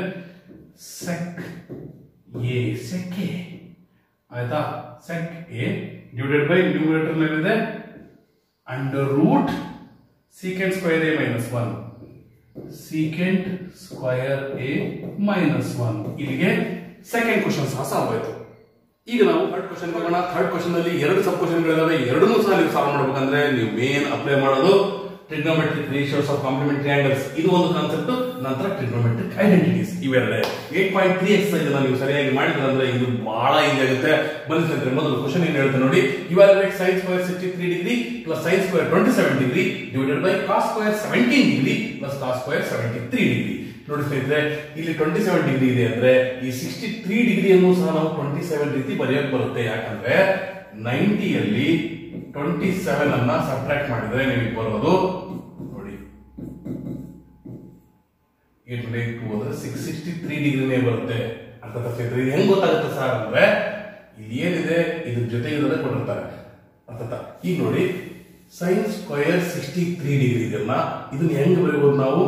ಸೆಕ್ ಎ sec A ಆಯ್ತಾ? ಎ ಡಿವೈಡೆಡ್ ಬೈ ನ್ಯೂಮರೇಟರ್ ಏನಿದೆ under root secant square A minus one secant square A minus one ಇಲ್ಲಿಗೆ ಸೆಕೆಂಡ್ ಕ್ವಶನ್ ಸಹ ಸಾಲ್ವ್ ಆಯ್ತು. ಈಗ ನಾವು ಥರ್ಡ್ ಕ್ವಶನ್ ಬರೋಣ ಥರ್ಡ್ ಕ್ವಶನ್ ಅಲ್ಲಿ ಎರಡು ಸಬ್ ಕ್ವಶನ್ ಗಳಿದಾವೆ. ಎರಡನ್ನೂ ಸಹ ನೀವು ಸಾಲ್ವ್ ಮಾಡ್ಬೇಕಂದ್ರೆ ನೀವು ಮೇನ್ ಅಪ್ಲೈ ಮಾಡೋದು trigonometric ratios of complementary angles ಇದು ಒಂದು ಕಾನ್ಸೆಪ್ಟ್ ನಂತರ ಟ್ರಿಗ್ನೋಮೆಟ್ರಿಕ್ ಐಡೆಂಟಿಟೀಸ್ ಇವೆರಡೆ. ಏಟ್ ಪಾಯಿಂಟ್ ತ್ರೀ ಎಕ್ಸೈಸ್ ನೀವು ಸರಿಯಾಗಿ ಮಾಡಿದ್ರೆ ಅಂದ್ರೆ ಇದು ಬಹಳ ಈಸಿ ಆಗುತ್ತೆ. ಸ್ನೇಹಿತರೆ ಮೊದಲು ಕ್ವಶನ್ ಏನ್ ಹೇಳ್ತಾರೆ ನೋಡಿ. Evaluate sine square sixty three degree plus sine square twenty seven degree divided by cos square seventeen degree plus cos square seventy three degree ನೋಡಿ ಸ್ನೇಹಿತರೆ, ಇಲ್ಲಿ ಟ್ವೆಂಟಿ ಸೆವೆನ್ ಡಿಗ್ರಿ ಇದೆ ಅಂದ್ರೆ ಈ ಸಿಕ್ಸ್ಟಿ ತ್ರೀ ಡಿಗ್ರಿಯನ್ನು ಸಹ ನಾವು ಟ್ವೆಂಟಿ ಸೆವೆನ್ ರೀತಿ ಬರೆಯೋಕೆ ಬರುತ್ತೆ. ಯಾಕಂದ್ರೆ ನೈಂಟಿಯಲ್ಲಿ ಟ್ವೆಂಟಿ ಸೆವೆನ್ ಅನ್ನ ಸಬ್ಟ್ರಾಕ್ಟ್ ಮಾಡಿದ್ರೆ ನಿಮಗೆ ಬರೋದು ನೋಡಿ ಏಟ್ ಟು ಟು ಅಂದ್ರೆ ಸಿಕ್ಸ್ ಸಿಕ್ಸ್ಟಿ ತ್ರೀ ಡಿಗ್ರಿನೇ ಬರುತ್ತೆ ಅಂತ ಸ್ನೇಹಿತರೆ ಇದು ಹೆಂಗ್ ಗೊತ್ತಾಗುತ್ತೆ ಸರ್ ಅಂದ್ರೆ ಇಲ್ಲಿ ಏನಿದೆ, ಇದ್ರ ಜೊತೆ ಇರೋದೇ ಕೊಟ್ಟಿರ್ತಾರೆ. ಅರ್ಥ ಈಗ ನೋಡಿ sine square sixty three degree ಇದೆಯಲ್ಲ ಇದನ್ನ ಹೆಂಗೆ ಬರೀಬಹುದು ನಾವು?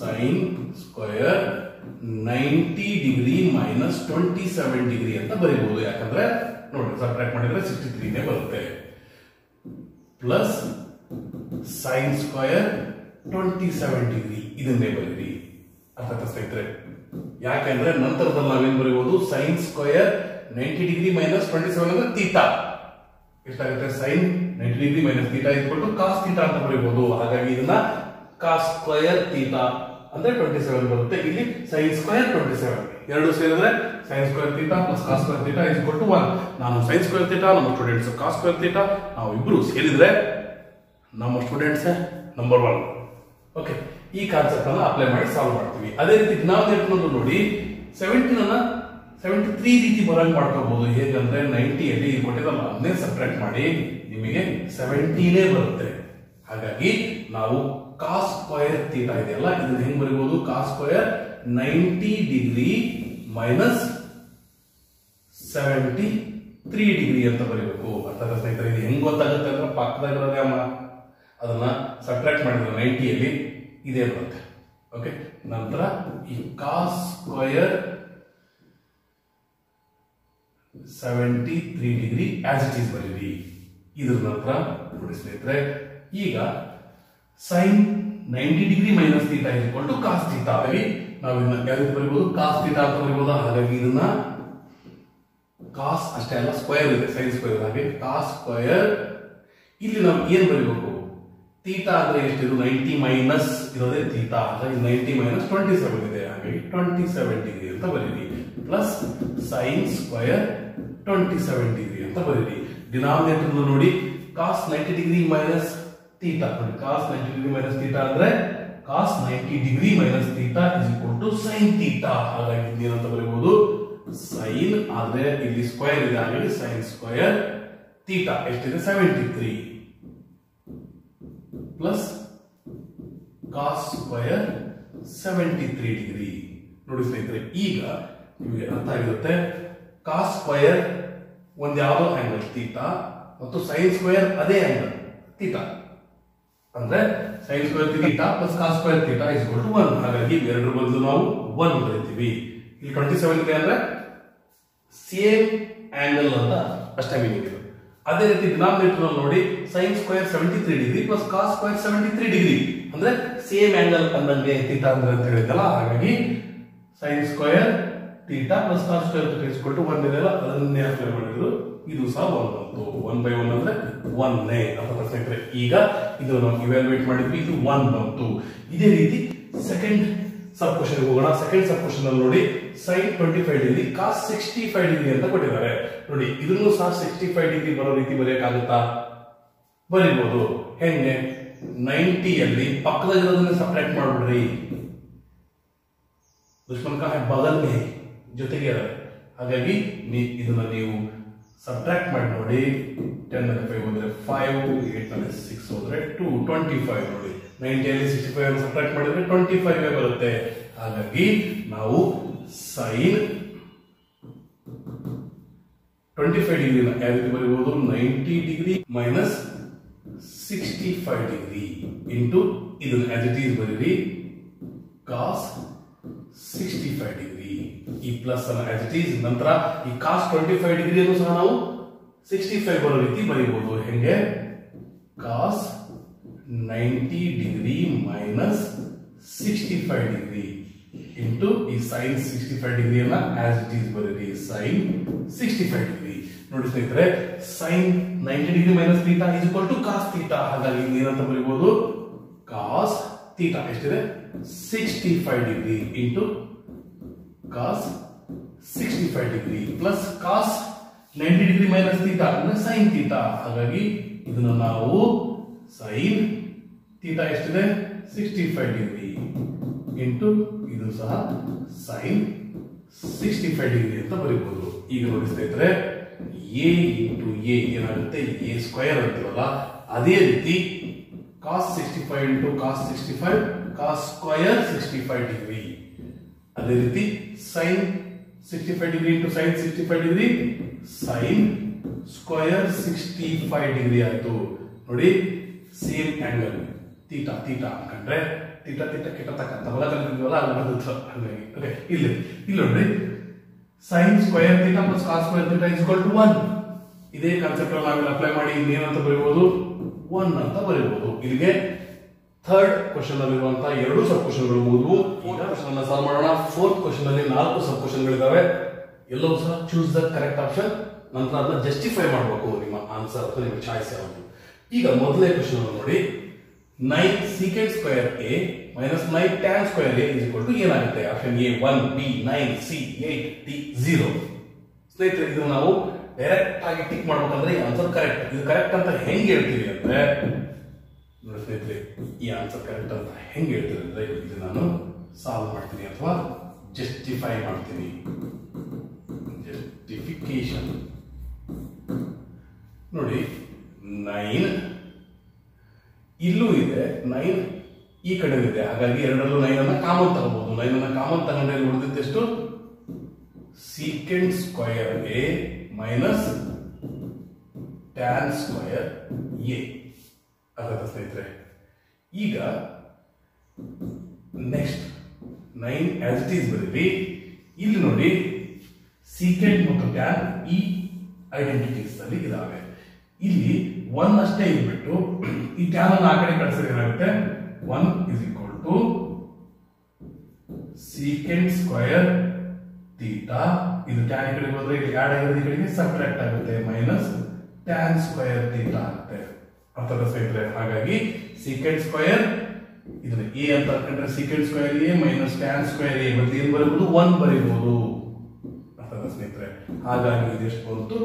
Sine square ninety degree minus twenty seven degree ಅಂತ ಬರೀಬಹುದು ಯಾಕಂದ್ರೆ ನೋಡಿ ಸಬ್ಟ್ರಾಕ್ಟ್ ಮಾಡಿದ್ರೆ ಸಿಕ್ಸ್ಟಿ ತ್ರೀನೇ ಬರುತ್ತೆ. Plus sine square twenty seven degree ಇದನ್ನೇ ಬರೀರಿ ಅರ್ಥ ಸ್ನೇಹಿತರೆ? ಯಾಕೆಂದ್ರೆ ನಂತರದಲ್ಲಿ ನಾವೇನ್ ಬರೀಬಹುದು sine square ninety degree minus twenty seven ಅಂದ್ರೆ ತೀಟಾ ಎಷ್ಟಾಗುತ್ತೆ sine ninety degree minus theta ಇಟ್ಕೊಂಡು ಕಾಸ್ ತೀಟಾ ಅಂತ ಬರೀಬಹುದು ಹಾಗಾಗಿ ಇದನ್ನ ಕಾಸ್ ಸ್ಕ್ವಯರ್ ತೀಟಾ ಅಂದ್ರೆ ಟ್ವೆಂಟಿ ಸೆವೆನ್ ಬರುತ್ತೆ. ಇಲ್ಲಿ ಸೈನ್ ಸ್ಕ್ವಯರ್ ಟ್ವೆಂಟಿ ಸೆವೆನ್ ಎರಡು ಸೇರಿದ್ರೆ sine square theta plus cos square theta is equal to one ನಾನು ಸೈನ್ ಸ್ಕ್ವೇರ್ ಥೀಟಾ ನಮ್ಮ ಸ್ಟೂಡೆಂಟ್ಸ್ ಕಾಸ್ ಸ್ಕ್ವೇರ್ ಥೀಟಾ ನಾವು ಇಬ್ರು ಸೇರಿದ್ರೆ ನಮ್ಮ ಸ್ಟೂಡೆಂಟ್ಸ್ ನಂಬರ್ ಒನ್ ಓಕೆ ಈ ಕಾನ್ಸೆಪ್ಟ್ ಅನ್ನ ಅಪ್ಲೈ ಮಾಡಿ ಸಾಲ್ವ್ ಮಾಡ್ತೀವಿ. ಅದೇ ರೀತಿ ಡಿನಾಮಿನೇಟರ್ ನೋಡಿ ಸೆವೆಂಟೀನ್ ಅನ್ನ ಸೆವೆಂಟಿ ತ್ರೀ ರೀತಿ ಬರಂಗ್ ಮಾಡ್ಕೋಬಹುದು ಹೇಗಂದ್ರೆ ನೈಂಟಿಯಲ್ಲಿ ಕೊಟ್ಟಿದ್ದಲ್ಲ ಅದನ್ನೇ ಸಪ್ರೇಟ್ ಮಾಡಿ, ನಿಮಗೆ ಸೆವೆಂಟೀನೇ ಬರುತ್ತೆ. ಹಾಗಾಗಿ ನಾವು ಕಾಸ್ ಸ್ಕ್ವಯರ್ ತೀಟ ಇದೆಯಲ್ಲ ಇದನ್ನ ಹೆಂಗ್ ಬರೀಬಹುದು cos square ninety degree minus seventy three degree ಅಂತ ಬರೀಬೇಕು. ಅರ್ಥ ಸ್ನೇಹಿತರೆ, ಇದು ಹೆಂಗ್ ಗೊತ್ತಾಗುತ್ತೆ ಅಂದ್ರೆ ಪಕ್ಕದಾಗಿರೋದೇ ಅಮ್ಮ ಅದನ್ನ ಸಬ್ಟ್ರಾಕ್ಟ್ ಮಾಡಿದ್ರೆ ನೈಂಟಿಯಲ್ಲಿ ಇದೇ ಬರುತ್ತೆ ಓಕೆ ನಂತರ ಈ cos square seventy three degree as it is ಬರೀರಿ. ಇದ್ರ ನಂತರ ನೋಡಿ ಸ್ನೇಹಿತರೆ, ಈಗ sine ninety degree minus is equal to cos theta ಹಾಗಾಗಿ ನಾವು ಇದನ್ನ ಯಾವ ರೀತಿ ಬರೀಬಹುದು ಕಾಸ್ ಥೀಟಾ ಅಂತ ಬರೀಬಹುದು ಹಾಗಾಗಿ ಇದನ್ನ ಕಾಸ್ ಅಷ್ಟೇ ಅಲ್ಲ ಸ್ಕ್ವೇರ್ ಇದೆ ಸೈನ್ ಸ್ಕ್ವೇರ್ ಹಾಗೆ ಕಾಸ್ ಸ್ಕ್ವೇರ್ ಇಲ್ಲಿ ನಾವು ಏನ್ ಬರೀಬೇಕು? ಥೀಟಾ ಅಂದ್ರೆ ಎಷ್ಟಿದ್ರು ನೈಂಟಿ ಮೈನಸ್ ಇರೋದೇ ಥೀಟಾ. ಹಾಗಾಗಿ ನೈಂಟಿ ಮೈನಸ್ ಟ್ವೆಂಟಿ ಸೆವೆನ್ ಇದೆ. ಹಾಗಾಗಿ ಟ್ವೆಂಟಿ ಸೆವೆನ್ ಡಿಗ್ರಿ ಅಂತ ಬರೀರಿ. Plus sine square twenty seven degree ಅಂತ ಬರೀರಿ. ಡಿನಾಮಿನೇಟರ್ ನೋಡಿ cos ninety degree minus theta. ನೋಡಿ cos ninety degree minus theta ಅಂದ್ರೆ cos ninety degree minus theta is equal to sine theta. ಹಾಗಾಗಿ ಏನಂತ ಬರೀಬಹುದು. ಸೈನ್ ಆದ್ರೆ ಇಲ್ಲಿ ಸ್ಕ್ವೇರ್ ಇದೆ. ಹಾಗಾಗಿ ಸೈನ್ ಸ್ಕ್ವೇರ್ ಥೀಟಾ. ಎಷ್ಟಿದೆ? Seventy three plus cos square seventy three degree ನೋಡಿ ಸ್ನೇಹಿತರೆ, ಈಗ ನಿಮಗೆ ಅರ್ಥ ಆಗಿರುತ್ತೆ. ಕಾಸ್ ಸ್ಕ್ವಯರ್ ಒಂದ್ ಯಾವುದೋ ಆಂಗಲ್ ತೀತ ಮತ್ತು ಸೈನ್ ಸ್ಕ್ವೇರ್ ಅದೇ ಆಂಗಲ್ ತೀತ ಅಂದ್ರೆ sine square theta plus cos square theta is to one ಹಾಗಾಗಿ ಎರಡರ ಬದಲು ನಾವು ಒನ್ ಬರೀತೀವಿ. ಇಲ್ಲಿ ಟ್ವೆಂಟಿ ಸೆವೆನ್ ಇದೆ ಅಂದ್ರೆ ಸೇಮ್ ಆಂಗಲ್ ಅಂತ ಅಷ್ಟೇ ಮೀನಿಂಗ್ ಅದೇ ರೀತಿ ಡಿನಾಮಿನೇಟರ್ ನೋಡಿ sine square seventy three degree plus cos square seventy three degree ಅಂದ್ರೆ ಸೇಮ್ ಆಂಗಲ್ ಅಂದಂಗೆ ತೀಟಾ ಅಂದ್ರೆ ಅಂತ ಹೇಳಿದ್ದಲ್ಲ ಹಾಗಾಗಿ sine square theta plus cos square theta ಇಸ್ಕೊಟ್ಟು one ಇದೆಯಲ್ಲ, ಅದನ್ನೇ ಅಪ್ಲೈ ಮಾಡಿದ್ರು ಇದು ಸಹ ಬಂತು. ಒನ್ ಬೈ ಒನ್ ಅಂದ್ರೆ ಒನ್ನೇ ಅಂತ ಸ್ನೇಹಿತರೆ ಈಗ ಇದು ನಾವು ಇವ್ಯಾಲ್ಯೂಯೇಟ್ ಮಾಡಿದ್ವಿ, ಇದು ಒನ್ ಬಂತು. ಇದೇ ರೀತಿ ಸೆಕೆಂಡ್ ಸಬ್ ಕ್ವಶನ್ ಹೋಗೋಣ. ಸೆಕೆಂಡ್ ಸಬ್ ಕ್ವಶನ್ ಅಲ್ಲಿ ನೋಡಿ sine twenty five degree cos sixty five degree ಅಂತ ಕೊಟ್ಟಿದ್ದಾರೆ. ನೋಡಿ ಇದನ್ನು ಸಹ ಸಿಕ್ಸ್ಟಿ ಫೈವ್ ಡಿಗ್ರಿ ಬರೋ ರೀತಿ ಬರೆಯಕ್ಕಾಗುತ್ತಾ? ಬರೀಬಹುದು ಹೆಂಗೆ? ನೈಂಟಿಯಲ್ಲಿ ಪಕ್ಕದಲ್ಲಿರೋದನ್ನ ಸಪ್ರೇಟ್ ಮಾಡ್ಬಿಡ್ರಿ. ದುಶ್ಮನ್ ಕಾ ಹೈ ಬಗಲ್ ಮೇ ಹೈ, ಜೊತೆಗೆ ಹಾಗಾಗಿ ನೀ ಇದನ್ನ ನೀವು ಸಬ್ಟ್ರಾಕ್ಟ್ ಮಾಡಿ ನೋಡಿ. ಟೆನ್ನಲ್ಲಿ ಫೈವ್ ಹೋದ್ರೆ ಫೈವ್ ಏಟ್ನಲ್ಲಿ ಸಿಕ್ಸ್ ಹೋದ್ರೆ ಟು ಟ್ವೆಂಟಿ ಫೈವ್ ನೋಡಿ ನೈಂಟಿಯಲ್ಲಿ ಸಿಕ್ಸ್ಟಿ ಫೈವ್ ಸಬ್ಟ್ರಾಕ್ಟ್ ಮಾಡಿದ್ರೆ ಟ್ವೆಂಟಿ ಫೈವ್ ಬರುತ್ತೆ. ಹಾಗಾಗಿ ನಾವು ಸೈನ್ ಟ್ವೆಂಟಿ ಫೈವ್ ಡಿಗ್ರಿ ಯಾವ ರೀತಿ ಬರೀಬಹುದು ninety degree minus sixty five degree into ಇದನ್ನ ಆಸ್ ಇಟ್ ಈಸ್ ಬರೀರಿ ಕಾಸ್ ಸಿಕ್ಸ್ಟಿ ಫೈವ್ ಡಿಗ್ರಿ ಈ ಪ್ಲಸ್ ಅನ್ನ ಆಸ್ ಇಟ್ ಈಸ್ ನಂತರ ಈ ಕಾಸ್ ಟ್ವೆಂಟಿ ಫೈವ್ ಡಿಗ್ರಿಯನ್ನು ಸಹ ನಾವು ಸಿಕ್ಸ್ಟಿ ಫೈವ್ ಬರೋ ರೀತಿ ಬರೀಬಹುದು ಹೆಂಗೆ? Cos ninety degree minus sixty five degree into ಈ ಸೈನ್ ಸಿಕ್ಸ್ಟಿ ಫೈವ್ ಡಿಗ್ರಿ ಅನ್ನ ಆಸ್ ಇಟ್ ಈಸ್ ಬರೀರಿ ಸೈನ್ ಸಿಕ್ಸ್ಟಿ ಫೈವ್ ಡಿಗ್ರಿ ನೋಡಿ ಸ್ನೇಹಿತರೆ sine ninety degree minus theta is equal to cos theta ಹಾಗಾಗಿ ಏನಂತ ಬರೀಬಹುದು ಕಾಸ್ ತೀಟಾ ಎಷ್ಟಿದೆ? Sixty five degree into cos sixty five degree plus cos ninety degree minus theta ಅಂದ್ರೆ sign theta ಹಾಗಾಗಿ ಇದನ್ನ ನಾವು ಸೈನ್ ತೀಟಾ ಎಷ್ಟಿದೆ? ಸಿಕ್ಸ್ಟಿ ಫೈವ್ ಡಿಗ್ರಿ ಇಂಟು ಇದು ಸಹ ಸೈನ್ ಸಿಕ್ಸ್ಟಿ ಫೈವ್ ಡಿಗ್ರಿ ಅಂತ ಬರೀಬಹುದು ಈಗ ನೋಡಿ ಸ್ನೇಹಿತರೆ ಎ ಇಂಟು ಎ ಏನಾಗುತ್ತೆ? ಎ ಸ್ಕ್ವೇರ್ ಅಂತೀವಲ್ಲ? ಅದೇ ರೀತಿ cos sixty five into cos sixty five cos square sixty five degree ಅದೇ ರೀತಿ sine sixty five degree into sine sixty five degree sine square sixty five degree ಆಯಿತು. ನೋಡಿ same angle theta theta ಅನ್ಕೊಂಡ್ರೆ theta theta ಕೆಟ್ಟತಕ್ಕಂಥ ಹೊಲ ಕಲಿತಿದ್ವಲ್ಲ ಅಲ್ಲಿ ಬಂದಿತ್ತು ಹಾಗಾಗಿ ಓಕೆ ಇಲ್ಲಿ ಇಲ್ಲಿ ನೋಡ್ರಿ. Sine square theta plus cos square theta is to one ಇದೇ ಕಾನ್ಸೆಪ್ಟ್ ನಾವು ಅಪ್ಲೈ ಮಾಡಿ ಇನ್ನೇನಂತ ಬರೀಬಹುದು ಒನ್ ಅಂತ ಬರೀಬಹುದು ಇಲ್ಲಿಗೆ ಥರ್ಡ್ ಕ್ವಶನ್ ಅಲ್ಲಿರುವಂತಹ ಎರಡು ಸಬ್ ಕ್ವಶನ್ಗಳು ಗಳು ಓದುವ ಕ್ವಶನ್ ಅನ್ನ ಸಾಲ್ವ್ ಮಾಡೋಣ. ಫೋರ್ತ್ ಕ್ವಶನ್ ಅಲ್ಲಿ ನಾಲ್ಕು ಸಬ್ ಕ್ವಶನ್ಗಳಿದಾವೆ ಎಲ್ಲವೂ ಸಹ ಚೂಸ್ ದ ಕರೆಕ್ಟ್ ಆಪ್ಷನ್ ನಂತರ ಅದನ್ನ ಜಸ್ಟಿಫೈ ಮಾಡಬೇಕು ನಿಮ್ಮ ಆನ್ಸರ್ ಅಥವಾ ನಿಮ್ಮ ಚಾಯ್ಸ್ ಯಾವುದು. ಈಗ ಮೊದಲನೇ ಕ್ವಶನ್ ನೋಡಿ. Nine secant square A minus nine tan square A is equal to ಏನಾಗುತ್ತೆ? Option A one B nine C eight D zero ಸ್ನೇಹಿತರೆ ಇದು ನಾವು ಡೈರೆಕ್ಟ್ ಆಗಿ ಟಿಕ್ ಮಾಡ್ಬೇಕಂದ್ರೆ ಈ ಆನ್ಸರ್ ಕರೆಕ್ಟ್ ಇದು ಕರೆಕ್ಟ್ ಅಂತ ಹೆಂಗ್ ಹೇಳ್ತೀವಿ ಅಂದ್ರೆ, ನೋಡಿ ಸ್ನೇಹಿತರೆ, ಈ ಆನ್ಸರ್ ಕರೆಕ್ಟ್ ಅಂತ ಹೆಂಗ್ ಹೇಳ್ತೀವಿ ಅಂದ್ರೆ ಇದು ನಾನು ಸಾಲ್ವ್ ಮಾಡ್ತೀನಿ ಅಥವಾ ಜಸ್ಟಿಫೈ ಮಾಡ್ತೀನಿ. ಜಸ್ಟಿಫಿಕೇಶನ್ ನೋಡಿ ನೈನ್ ಇಲ್ಲೂ ಇದೆ ನೈನ್ ಈ ಕಡೆ ಇದೆ. ಹಾಗಾಗಿ ಎರಡರಲ್ಲೂ ನೈನ್ ಅನ್ನ ಕಾಮನ್ ತಗೋಬಹುದು. ನೈನ್ ಅನ್ನ ಕಾಮನ್ ತಗೊಂಡ್ರೆ ಉಳಿದಿದ್ದೆಷ್ಟು secant square A minus tan square A ಅರ್ಥ ಸ್ನೇಹಿತರೆ, ಈಗ next nine as it is ಬರೀರಿ. ಇಲ್ಲಿ ನೋಡಿ ಸೀಕೆಂಡ್ ಮತ್ತು ಟ್ಯಾನ್ ಈ ಐಡೆಂಟಿಟೀಸ್ ಅಲ್ಲಿ ಇದಾವೆ. ಇಲ್ಲಿ ಒನ್ ಅಷ್ಟೇ ಇದ್ಬಿಟ್ಟು ಈ ಅನ್ನು ಆ ಕಡೆ ಕಳಿಸಿದ್ರೆ one is equal to secant square theta ಇದು ಟ್ಯಾನ್ ಕಡೆ ಹೋದ್ರೆ ಇಲ್ಲಿ ಆಗಿರೋದು ಈ ಕಡೆಗೆ ಸಬ್ಟ್ರಾಕ್ಟ್ ಆಗುತ್ತೆ ಮೈನಸ್ ಟ್ಯಾನ್ ಸ್ಕ್ವಯರ್ ಥೀಟಾ ಆಗುತ್ತೆ. ಅರ್ಥದ ಸ್ನೇಹಿತರೆ ಹಾಗಾಗಿ ಸೀಕೆಂಡ್ ಸ್ಕ್ವಯರ್ ಇದನ್ನ ಎ ಅಂತ ಅಂದ್ರೆ secant square A minus tan square A ಮತ್ತೆ ಏನ್ ಬರೀಬಹುದು ಒನ್ ಬರೀಬಹುದು ಅರ್ಥದ ಸ್ನೇಹಿತರೆ ಹಾಗಾಗಿ ಇದೆಷ್ಟು ಬಂತು?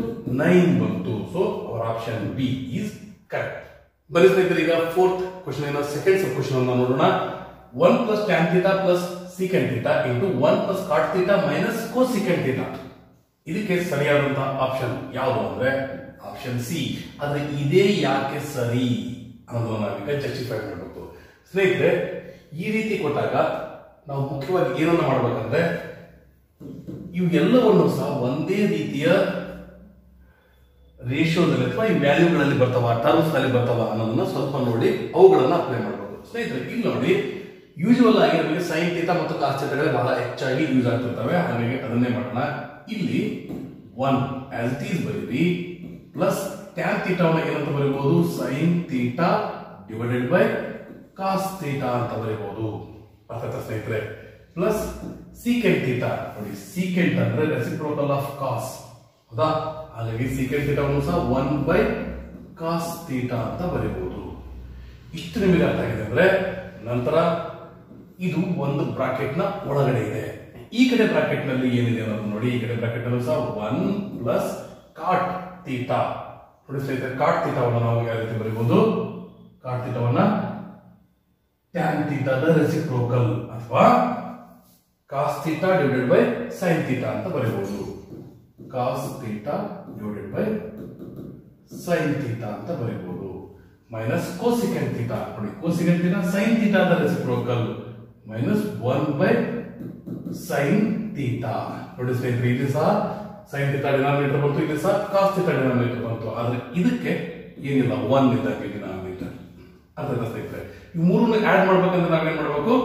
ನೈನ್ ಬಂತು. So option B is correct ಬರಿ ಸ್ನೇಹಿತರೆ, ಈಗ fourth question second sub question ಅನ್ನ ನೋಡೋಣ. One plus tan theta plus secant theta into one plus cot theta minus cosecant theta ಇದಕ್ಕೆ ಸರಿಯಾದಂತಹ ಆಪ್ಷನ್ ಯಾವುದು ಅಂದ್ರೆ ಆಪ್ಷನ್ ಸಿ ಆದ್ರೆ ಇದೇ ಯಾಕೆ ಸರಿ ಅನ್ನೋದನ್ನ ನಾವೀಗ ಜಸ್ಟಿಫೈ ಮಾಡಬೇಕು. ಸ್ನೇಹಿತರೆ, ಈ ರೀತಿ ಕೊಟ್ಟಾಗ ನಾವು ಮುಖ್ಯವಾಗಿ ಏನನ್ನ ಮಾಡಬೇಕಂದ್ರೆ ಇವೆಲ್ಲವನ್ನು ಸಹ ಒಂದೇ ರೀತಿಯ ರೇಷಿಯೋದಲ್ಲಿ ಅಥವಾ ಈ ವ್ಯಾಲ್ಯೂಗಳಲ್ಲಿ ಬರ್ತಾವ ಟರ್ಮ್ಸ್ನಲ್ಲಿ ಬರ್ತಾವ ಅನ್ನೋದನ್ನ ಸ್ವಲ್ಪ ನೋಡಿ, ಅವುಗಳನ್ನ ಅಪ್ಲೈ ಮಾಡಬಹುದು ಸ್ನೇಹಿತರೆ, ಇಲ್ಲಿ ನೋಡಿ ಯೂಶುವಲ್ ಆಗಿ ನಮಗೆ ಸೈನ್ ಥೀಟಾ ಮತ್ತು ಕಾಸ್ ಬಹಳ ಹೆಚ್ಚಾಗಿ ಯೂಸ್ ಆಗ್ತಿರ್ತವೆ. ಹಾಗಾಗಿ ಅದನ್ನೇ ಮಾಡೋಣ. ಇಲ್ಲಿ ಒನ್ ಆಸ್ ಇಟ್ ಈಸ್ ಬರೀರಿ. ಪ್ಲಸ್ ಟ್ಯಾನ್ ಥೀಟಾವನ್ನು ಏನಂತ ಬರೀಬಹುದು sine theta divided by cos theta ಅಂತ ಬರೀಬಹುದು ಅರ್ಥ ಸ್ನೇಹಿತರೆ ಪ್ಲಸ್ ಸೀಕೆಂಟ್ ಥೀಟಾ ನೋಡಿ ಸೀಕೆಂಟ್ ಅಂದ್ರೆ ರೆಸಿಪ್ರೋಕಲ್ ಆಫ್ ಕಾಸ್ ಹೌದಾ? ಹಾಗಾಗಿ ಸೀಕೆಂಟ್ ಥೀಟಾವನ್ನು ಸಹ ಒನ್ ಬೈ ಕಾಸ್ ಥೀಟಾ ಅಂತ ಬರೀಬಹುದು. ಇಷ್ಟು ನಿಮಗೆ ಅರ್ಥ ಆಗಿದೆ ಅಂದ್ರೆ ನಂತರ ಇದು ಒಂದು ಬ್ರಾಕೆಟ್ನ ಒಳಗಡೆ ಇದೆ. ಈ ಕಡೆ ಬ್ರಾಕೆಟ್ನಲ್ಲಿ ಏನಿದೆ ಅನ್ನೋದು ನೋಡಿ. ಈ ಕಡೆ ಬ್ರಾಕೆಟ್ ನಲ್ಲೂ ಸಹ ಒನ್ ಪ್ಲಸ್ ಕಾಟ್ ಥೀಟಾ ನೋಡಿ ಸ್ನೇಹಿತರೆ ಕಾಟ್ ಥೀಟಾವನ್ನು ನಾವು ಯಾವ ರೀತಿ ಬರೀಬಹುದು? ಕಾಟ್ ಥೀಟಾವನ್ನ ಟ್ಯಾನ್ ಥೀಟಾದ ರೆಸಿಪ್ರೋಕಲ್ ಅಥವಾ cos theta divided by sine theta ಅಂತ ಬರೀಬಹುದು. Cos theta divided by sine theta ಅಂತ ಬರೀಬಹುದು ಮೈನಸ್ ಕೋಸಿಕೆಂಟ್ ಥೀಟಾ ನೋಡಿ cosecant theta sine ಥೀಟಾದ reciprocal minus one by sine theta ನೋಡಿ ಸ್ನೇಹಿತರೆ, ಇಲ್ಲಿ ಸಹ ಸೈನ್ ಥೀಟಾ ಡಿನಾಮಿನೇಟರ್ ಬಂತು, ಇಲ್ಲಿ ಸಹ ಕಾಸ್ ಥೀಟಾ ಡಿನಾಮಿನೇಟರ್ ಬಂತು. ಆದ್ರೆ ಇದಕ್ಕೆ ಏನಿಲ್ಲ ಒನ್ ಇದ್ದಂಗೆ ಡಿನಾಮಿನೇಟರ್ ಅರ್ಥ ಸ್ನೇಹಿತರೆ? ಈ ಮೂರನ್ನ ಆಡ್ ಮಾಡ್ಬೇಕಂದ್ರೆ ನಾವೇನ್ ಮಾಡ್ಬೇಕು?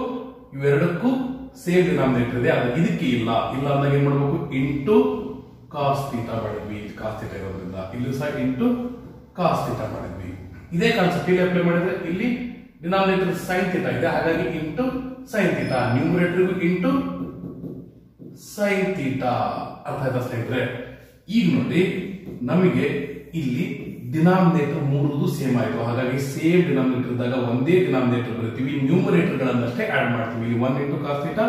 ಇವೆರಡಕ್ಕೂ ಸೇಮ್ ಡಿನಾಮಿನೇಟರ್ ಇದೆ. ಆದ್ರೆ ಇದಕ್ಕೆ ಇಲ್ಲ. ಇಲ್ಲ ಅಂದಾಗ ಏನ್ ಮಾಡ್ಬೇಕು? ಇಂಟು ಕಾಸ್ ಥೀಟಾ ಮಾಡಿದ್ವಿ ಕಾಸ್ ಥೀಟಾ ಇರೋದ್ರಿಂದ ಇಲ್ಲಿ ಸಹ ಇಂಟು ಕಾಸ್ ಥೀಟಾ ಮಾಡಿದ್ವಿ ಇದೇ ಕಾನ್ಸೆಪ್ಟ್ ಇಲ್ಲಿ ಅಪ್ಲೈ ಮಾಡಿದ್ರೆ ಇಲ್ಲಿ ಡಿನಾಮಿನೇಟರ್ ಸೈನ್ ಥೀಟಾ ಇದೆ. ಹಾಗಾಗಿ ಇಂಟು ಸೈನ್ ಥೀಟಾ ನ್ಯೂಮರೇಟರ್ಗೂ ಇಂಟು ಸೈನ್ ಥೀಟಾ ಅರ್ಥ ಆಯ್ತಾ ಸ್ನೇಹಿತರೆ. ಈಗ ನೋಡಿ, ನಮಗೆ ಇಲ್ಲಿ ಡಿನಾಮಿನೇಟರ್ ಮೂರುದು ಸೇಮ್ ಆಯ್ತು. ಹಾಗಾಗಿ ಸೇಮ್ ಡಿನಾಮಿನೇಟರ್ ಇದ್ದಾಗ ಒಂದೇ ಡಿನಾಮಿನೇಟರ್ ಬರ್ತೀವಿ. ನ್ಯೂಮರೇಟರ್ ಗಳನ್ನಷ್ಟೇ ಆಡ್ ಮಾಡ್ತೀವಿ. ಇಲ್ಲಿ one into cos theta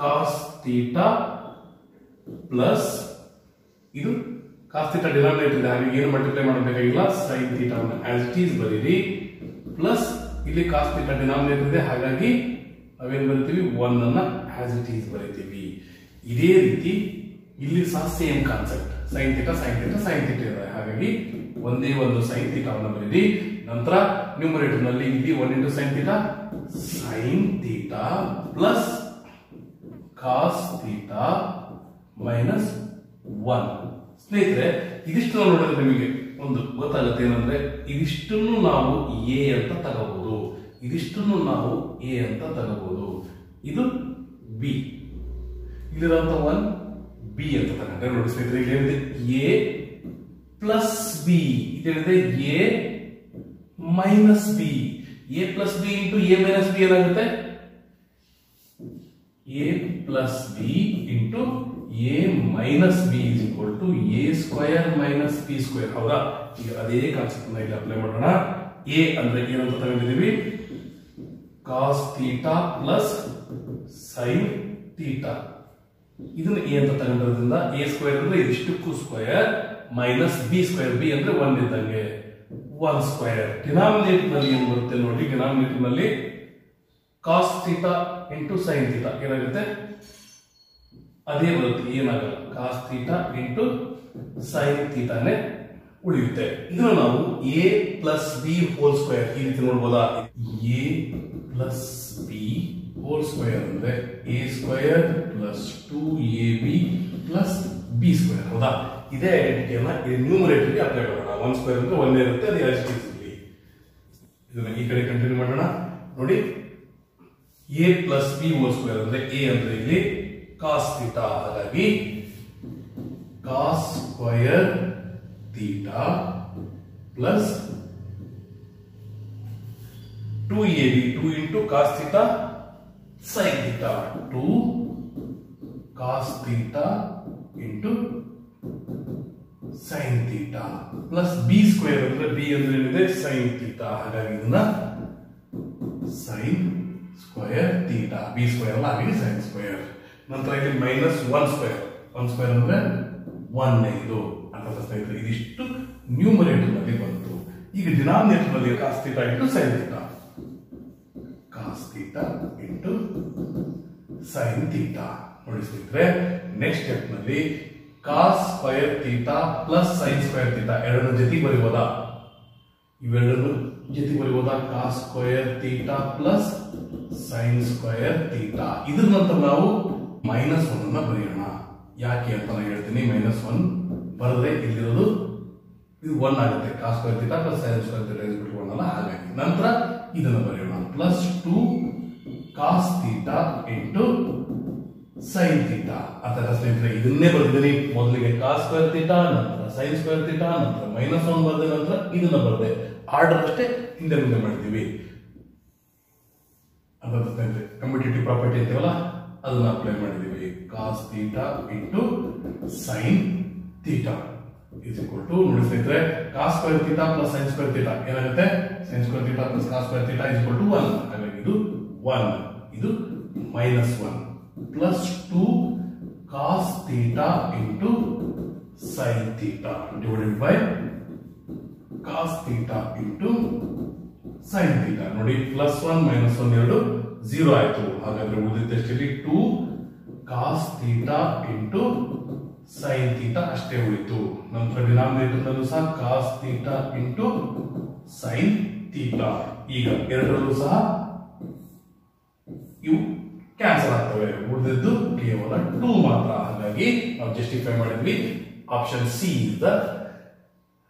cos theta plus ಇದು ಕಾಸ್ ಥೀಟಾ ಡಿನಾಮಿನೇಟರ್ ಇದೆ ಹಾಗೆ ಏನು ಮಲ್ಟಿಪ್ಲೈ ಮಾಡಬೇಕಾಗಿಲ್ಲ ಸೈನ್ ಥೀಟಾವನ್ನು ಆಸ್ ಇಟ್ ಈಸ್ ಬರೀರಿ ಪ್ಲಸ್ ಇಲ್ಲಿ ಕಾಸ್ ಡಿನಾಮಿನೇಟರ್ ಇದೆ. ಹಾಗಾಗಿ ನಾವೇನು ಬರಿತೀವಿ? ಒನ್ ಅನ್ನ ಆಸ್ ಇಟ್ ಈಸ್ ಬರಿತೀವಿ. ಇದೇ ರೀತಿ ಇಲ್ಲಿ ಸಹ same concept sine theta sine theta sine theta ಇದೆ ಹಾಗಾಗಿ ಒಂದೇ ಒಂದು ಸೈನ್ ಥೀಟಾವನ್ನು ಬರೀರಿ. ನಂತರ ನ್ಯೂಮರೇಟರ್ನಲ್ಲಿ ಇಲ್ಲಿ one into sine theta sine theta plus cos theta minus one ಸ್ನೇಹಿತರೆ ಇದಿಷ್ಟು ನೋಡಿದ್ರೆ ನಿಮಗೆ ಒಂದು ಗೊತ್ತಾಗುತ್ತೆ ಏನಂದ್ರೆ, ಇದಿಷ್ಟನ್ನು ನಾವು ಎ ಅಂತ ತಗೋಬಹುದು ಇದಿಷ್ಟನ್ನು ನಾವು ಎ ಅಂತ ತಗೋಬಹುದು ಇದು ಬಿ. ಇಲ್ಲಿರುವಂತ ಒನ್, ಬಿ ಅಂತ ತಗೊಂಡ್ರೆ ನೋಡಿ ಸ್ನೇಹಿತರೆ, ಇಲ್ಲಿ ಏನಿದೆ A plus B. ಇದೇನಿದೆ A minus B. A plus B into A minus B ಏನಾಗುತ್ತೆ? A plus B into A minus B is equal to A square minus B square ಹೌದಾ? ಈಗ ಅದೇ ಕಾನ್ಸೆಪ್ಟ್ ಇಲ್ಲಿ ಅಪ್ಲೈ ಮಾಡೋಣ. ಎ ಅಂದ್ರೆ ಏನಂತ ತಗೊಂಡಿದೀವಿ cos theta plus sine theta ಇದನ್ನ A ಅಂತ ತಗೊಂಡಿರೋದ್ರಿಂದ ಎ ಸ್ಕ್ವೇರ್ ಅಂದ್ರೆ ಇದಿಷ್ಟಕ್ಕೂ square minus B square B ಅಂದ್ರೆ ಒನ್ ಇದ್ದಂಗೆ. ಒನ್ ಸ್ಕ್ವೇರ್ ಡಿನಾಮಿನೇಟರ್ನಲ್ಲಿ ಏನ್ ಬರುತ್ತೆ ನೋಡಿ ಡಿನಾಮಿನೇಟರ್ನಲ್ಲಿ cos theta into sine theta ಏನಾಗುತ್ತೆ? ಅದೇ ಬರುತ್ತೆ ಏನಾಗಲ್ಲ. ಕಾಸ್ ಥೀಟಾ ಇಂಟು ಸೈನ್ ಥೀಟಾನೇ ಉಳಿಯುತ್ತೆ. ಇದನ್ನು ನಾವು A plus B whole square ಈ ರೀತಿ ನೋಡ್ಬೋದಾ? A plus B whole square ಅಂದ್ರೆ A square plus two A B plus B square ಹೌದಾ? ಇದೇ ಐಡೆಂಟಿಟಿಯನ್ನ ನ್ಯೂಮರೇಟರ್ಗೆ ಅಪ್ಲೈ ಮಾಡೋಣ. ಒನ್ ಸ್ಕ್ವೇರ್ ಅಂದ್ರೆ ಒಂದೇ ಇರುತ್ತೆ, ಅದೇ ಇರಲಿ ಇದನ್ನ ಈ ಕಡೆ ಕಂಟಿನ್ಯೂ ಮಾಡೋಣ. ನೋಡಿ A plus B whole square ಅಂದ್ರೆ ಎ ಅಂದ್ರೆ ಇಲ್ಲಿ ಕಾಸ್ ಥೀಟಾ ಹಾಗಾಗಿ cos square theta plus two A B two into cos theta sine theta two cos theta into sine theta plus B square ಅಂದ್ರೆ B ಅಂದ್ರೆ ಏನಿದೆ sine theta ಹಾಗಾಗಿ ಇದನ್ನ sine square theta B square ಅಲ್ಲ ಹಾಗೆ sine square ನಂತರ ಇಲ್ಲಿ minus one square one square ಅಂದ್ರೆ ಐದು ಅಂತ ಸ್ನೇಹಿತರೆ ಇದಿಷ್ಟು ನ್ಯೂಮರೇಟರ್ನಲ್ಲಿ ಬಂತು. ಈಗ ಡಿನಾಮಿನೇಟರ್ನಲ್ಲಿ cos theta into sine theta cos theta into sine theta ನೋಡಿ ಸ್ನೇಹಿತರೆ next ಸ್ಟೆಪ್ನಲ್ಲಿ cos square theta plus sine square theta ಎರಡರ ಜೊತೆ ಬರೀಬೋದಾ ಇವೆರಡನ್ನು ಜೊತೆ ಬರೀಬೋದಾ cos square theta plus sine square theta ಇದ್ರ ನಂತರ ನಾವು ಮೈನಸ್ ಒನ್ ಅನ್ನ ಬರೆಯೋಣ. ಯಾಕೆ ಅಂತ ನಾನು ಹೇಳ್ತೀನಿ, ಮೈನಸ್ ಒನ್ ಬರೆದ್ರೆ ಇಲ್ಲಿರೋದು ಇದು ಒನ್ ಆಗುತ್ತೆ. Cos square plus sine square theta ಇಸ್ಬಿಟ್ಟು one ಅಲ್ಲ, ಹಾಗಾಗಿ ನಂತರ ಇದನ್ನು ಬರೆಯೋಣ. Plus two cos theta into sine theta ಅಥವಾ ಸ್ನೇಹಿತರೆ, ಇದನ್ನೇ ಬರ್ದಿನಿ ಮೊದಲಿಗೆ ಕಾಸ್ ಸ್ಕ್ವೇರ್ ನಂತರ ಸೈನ್ ಸ್ಕ್ವೇರ್ ನಂತರ ಮೈನಸ್ ಒನ್ ಬರ್ದೆ ನಂತರ ಇದನ್ನ ಬರ್ದೆ. ಆರ್ಡರ್ ಅಷ್ಟೇ ಹಿಂದೆ ಮುಂದೆ ಮಾಡಿದ್ದೀವಿ ಅಂತ ಸ್ನೇಹಿತರೆ ಕಂಪಿಟೇಟಿವ್ ಪ್ರಾಪರ್ಟಿ ಅಂತೀವಲ್ಲ? ಅದನ್ನ ಅಪ್ಲೈ ಮಾಡಿದೀವಿ. Cos theta into sine theta is equal to ನೋಡಿ ಸ್ನೇಹಿತರೆ cos square theta plus sine square theta ಏನಾಗುತ್ತೆ? Sine square theta plus cos square theta is equal to one ಹಾಗಾಗಿ ಇದು ಒನ್ ಇದು minus one plus two cos theta into sine theta divided by cos theta into sine theta ನೋಡಿ plus one minus one ಎರಡು zero ಆಯ್ತು. ಹಾಗಾದ್ರೆ ಉಳಿದಿದ್ದಷ್ಟಲ್ಲಿ two cos theta into sine theta ಅಷ್ಟೇ ಉಳಿತು. ನಮ್ಮ ಡಿನಾಮಿನೇಟರ್ ನಲ್ಲೂ ಸಹ cos theta into sine theta ಈಗ ಎರಡರಲ್ಲೂ ಸಹ ಇವು ಕ್ಯಾನ್ಸಲ್ ಆಗ್ತವೆ. ಉಳಿದಿದ್ದು ಕೇವಲ ಟೂ ಮಾತ್ರ. ಹಾಗಾಗಿ ನಾವು ಜಸ್ಟಿಫೈ ಮಾಡಿದ್ವಿ option C is the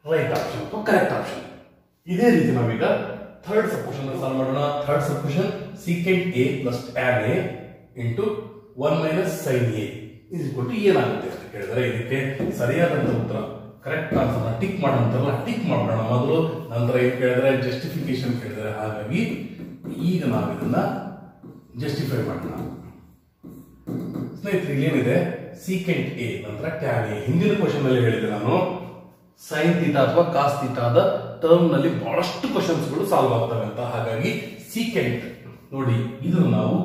right option ಅಥವಾ ಕರೆಕ್ಟ್ ಆಪ್ಷನ್ ಇದೇ ರೀತಿ ನಾವೀಗ ಥರ್ಡ್ ಸಬ್ಕ್ವಶನ್ ಸಾಲ್ವ್ ಮಾಡೋಣ. Third subquestion secant A plus tan A into one minus sine A ಇದು ಕೊಟ್ಟು ಏನಾಗುತ್ತೆ ಅಂತ ಕೇಳಿದ್ರೆ ಇದಕ್ಕೆ ಸರಿಯಾದಂತ ಉತ್ತರ ಕರೆಕ್ಟ್ ಆನ್ಸರ್ನ ಟಿಕ್ ಮಾಡೋಂತಾರಲ್ಲ ಟಿಕ್ ಮಾಡೋಣ ಮೊದಲು. ನಂತರ ಏನು ಕೇಳಿದ್ರೆ ಜಸ್ಟಿಫಿಕೇಶನ್ ಕೇಳಿದ್ರೆ ಹಾಗಾಗಿ ಈಗ ನಾವು ಜಸ್ಟಿಫೈ ಮಾಡೋಣ. ಸ್ನೇಹಿತರೆ ಇಲ್ಲಿ ಏನಿದೆ ಸೀಕೆಂಟ್ ಎ ನಂತರ ಟ್ಯಾನ್ ಎ ಹಿಂದಿನ ಕ್ವಶನ್ ಅಲ್ಲಿ ಹೇಳಿದೆ ನಾನು. ಸೈನ್ ತೀಟ ಅಥವಾ ಕಾಸ್ ತೀಟಾದ ಟರ್ಮ್ನಲ್ಲಿ ಬಹಳಷ್ಟು ಕ್ವಶನ್ಸ್ಗಳು ಸಾಲ್ವ್ ಆಗ್ತವೆ ಅಂತ. ಹಾಗಾಗಿ ಸೀಕೆಂಟ್ ನೋಡಿ ಇದು ನಾವು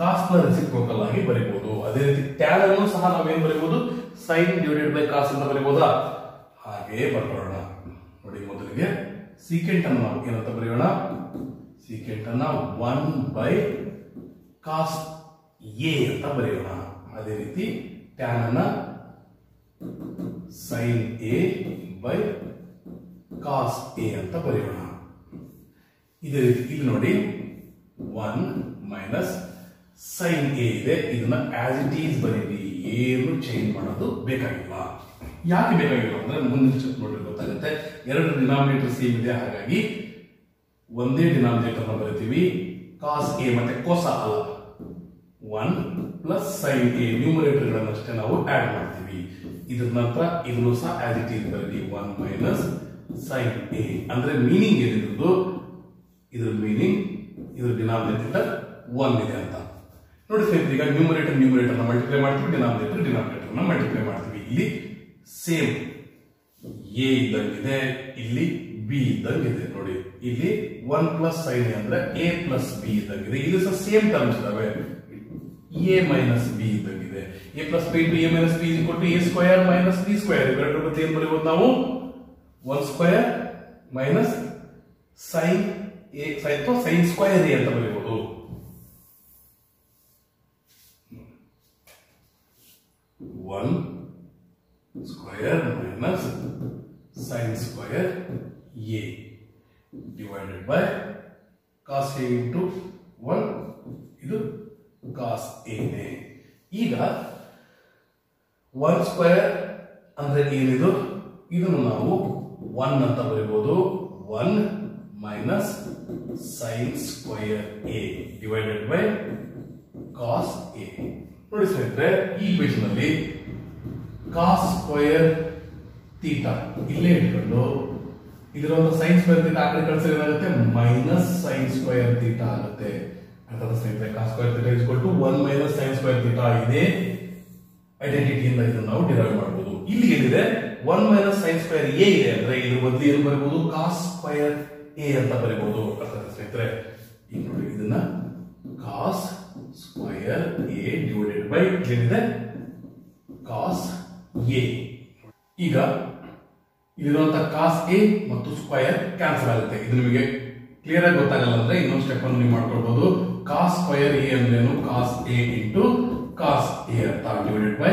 ಕಾಸ್ನ ರೆಸಿಪ್ರೋಕಲ್ ಆಗಿ ಬರೀಬಹುದು ಅದೇ ರೀತಿ ಟ್ಯಾನ್ ಅನ್ನು ಸಹ ನಾವೇನ್ ಬರೀಬಹುದು ಸೈನ್ ಡಿವೈಡೆಡ್ ಬೈ ಕಾಸ್ ಅಂತ ಬರೀಬಹುದಾ ಹಾಗೆ ಬರ್ಕೊಳ್ಳೋಣ. ನೋಡಿ, ಮೊದಲಿಗೆ ಸೀಕೆಂಟ್ ಅನ್ನು ನಾವು ಏನಂತ ಬರೆಯೋಣ? ಸೀಕೆಂಟ್ ಅನ್ನ ಒನ್ ಬೈ ಕಾಸ್ ಎ ಅಂತ ಬರೆಯೋಣ. ಅದೇ ರೀತಿ ಟ್ಯಾನ್ ಅನ್ನ sine A by cos A ಅಂತ ಬರೆಯೋಣ. ಇದೇ ರೀತಿ ಇಲ್ಲಿ ನೋಡಿ. ಒನ್ ಮೈನಸ್ ಸೈನ್ ಎ ಇದೆ. ಇದನ್ನ ಆಸ್ ಇಟ್ ಈಸ್ ಬರೀರಿ ಏನು ಚೇಂಜ್ ಮಾಡೋದು ಬೇಕಾಗಿಲ್ಲ. ಯಾಕೆ ಬೇಕಾಗಿಲ್ಲ ಅಂದ್ರೆ ಮುಂದಿನ ಸ್ಟೆಪ್ ನೋಡಿ ಗೊತ್ತಾಗುತ್ತೆ. ಎರಡು ಡಿನಾಮಿನೇಟರ್ ಸೇಮ್ ಇದೆ. ಹಾಗಾಗಿ ಒಂದೇ ಡಿನಾಮಿನೇಟರ್ ಬರಿತೀವಿ. ಕಾಸ್ ಎ ಮತ್ತೆ ಕೋಸ ಅಲ್ಲ. ಒನ್ ಪ್ಲಸ್ ಸೈನ್ ಎ ನ್ಯೂಮರೇಟರ್ಗಳನ್ನಷ್ಟೇ ನಾವು ಆಡ್ ಮಾಡ್ತೀವಿ. ಇದ್ರ ನಂತರ ಇದನ್ನು ಸಹ ಆಸ್ ಇಟ್ ಈಸ್ ಬರೀರಿ ಒನ್ ಮೈನಸ್ ಸೈನ್ ಎ ಅಂದ್ರೆ ಮೀನಿಂಗ್ ಏನಿದ್ರು ಇದ್ರ ಮೀನಿಂಗ್ ಇದ್ರ ಡಿನಾಮಿನೇಟರ್ ಒನ್ ಇದೆ ಅಂತ. ನೋಡಿ ಸ್ನೇಹಿತರೆ, ಈಗ ನ್ಯೂಮರೇಟರ್ ನ್ಯೂಮರೇಟರ್ ಮಲ್ಟಿಪ್ಲೈ ಮಾಡ್ತೀವಿ ಡಿನಾಮಿನೇಟರ್ ಡಿನಾಮಿನೇಟರ್ ಮಲ್ಟಿಪ್ಲೈ ಮಾಡ್ತೀವಿ. ಇಲ್ಲಿ ಸೇಮ್ ಎ ಇದ್ದಂಗಿದೆ, ಇಲ್ಲಿ ಬಿ ಇದ್ದಂಗಿದೆ. ನೋಡಿ, ಇಲ್ಲಿ ಒನ್ ಪ್ಲಸ್ ಸೈನ್ ಅಂದ್ರೆ ಎ ಪ್ಲಸ್ ಬಿ ಇದ್ದಂಗಿದೆ. ಇಲ್ಲಿ ಸಹ ಸೇಮ್ ಟರ್ಮ್ಸ್ ಇದಾವೆ. A minus B ಇದ್ದಂಗಿದೆ A plus B into A minus B ಕೊಟ್ಟು A square minus B square ಇವೆರಡರ ಬಗ್ಗೆ ಏನ್ ಬರೀಬಹುದು ನಾವು one square minus sine A sine ಅಥವಾ ಸೈನ್ ಸ್ಕ್ವಯರ್ ಎ ಅಂತ ಬರೀಬಹುದು one square minus sine square A divided by cos A into one ಇದು cos ಎನೆ ಈಗ ಒನ್ ಸ್ಕ್ವೇರ್ ಅಂದ್ರೆ ಏನಿದು? ಇದನ್ನು ನಾವು ಒನ್ ಅಂತ ಬರೀಬಹುದು one minus sine square A divided by cos A ನೋಡಿ ಸ್ನೇಹಿತರೆ, ಈ ಕ್ವೇಶನ್ ಅಲ್ಲಿ ಕಾಸ್ ಸ್ಕ್ವಯರ್ ತೀಟಾ ಇಲ್ಲೇ ಇಟ್ಕೊಂಡು ಇದರ ಒಂದು ಸೈನ್ ಸ್ಕ್ವೇರ್ ತೀಟಾ ಆ ಕಡೆ ಏನಾಗುತ್ತೆ? ಮೈನಸ್ ಸೈನ್ ಸ್ಕ್ವೇರ್ ತೀಟಾ ಆಗುತ್ತೆ. ಅರ್ಥಾತ್ ಸ್ನೇಹಿತರೆ cos square theta ಇಸ್ಕೊಟ್ಟು one minus sine square theta ಇದೆ. ಐಡೆಂಟಿಟಿಯಿಂದ ಇದನ್ನು ನಾವು ಡಿರೈವ್ ಮಾಡಬಹುದು ಇಲ್ಲಿ ಏನಿದೆ? One minus sine square A ಇದೆ ಅಂದ್ರೆ ಇದ್ರ ಬದಲಿ ಏನು ಬರಬಹುದು ಕಾಸ್ ಸ್ಕ್ವೇರ್ ಎ ಅಂತ ಬರೀಬಹುದು ಅರ್ಥಾತ್ ಸ್ನೇಹಿತರೆ, ಈಗ ನೋಡಿ, ಇದನ್ನ cos square A divided by ಏನಿದೆ? ಕಾಸ್ ಎ ಈಗ ಇಲ್ಲಿರುವಂತ ಕಾಸ್ ಎ ಮತ್ತು ಸ್ಕ್ವಯರ್ ಕ್ಯಾನ್ಸಲ್ ಆಗುತ್ತೆ. ಇದು ನಿಮಗೆ ಕ್ಲಿಯರ್ ಆಗಿ ಗೊತ್ತಾಗಲ್ಲ ಅಂದ್ರೆ ಇನ್ನೊಂದು ಸ್ಟೆಪ್ ಅನ್ನು ನೀವು ಮಾಡ್ಕೊಳ್ಬಹುದು ಕಾಸ್ ಸ್ಕ್ವಯರ್ ಎ ಅಂದ್ರೇನು cos A into cos A ಅಂತ ಡಿವೈಡೆಡ್ ಬೈ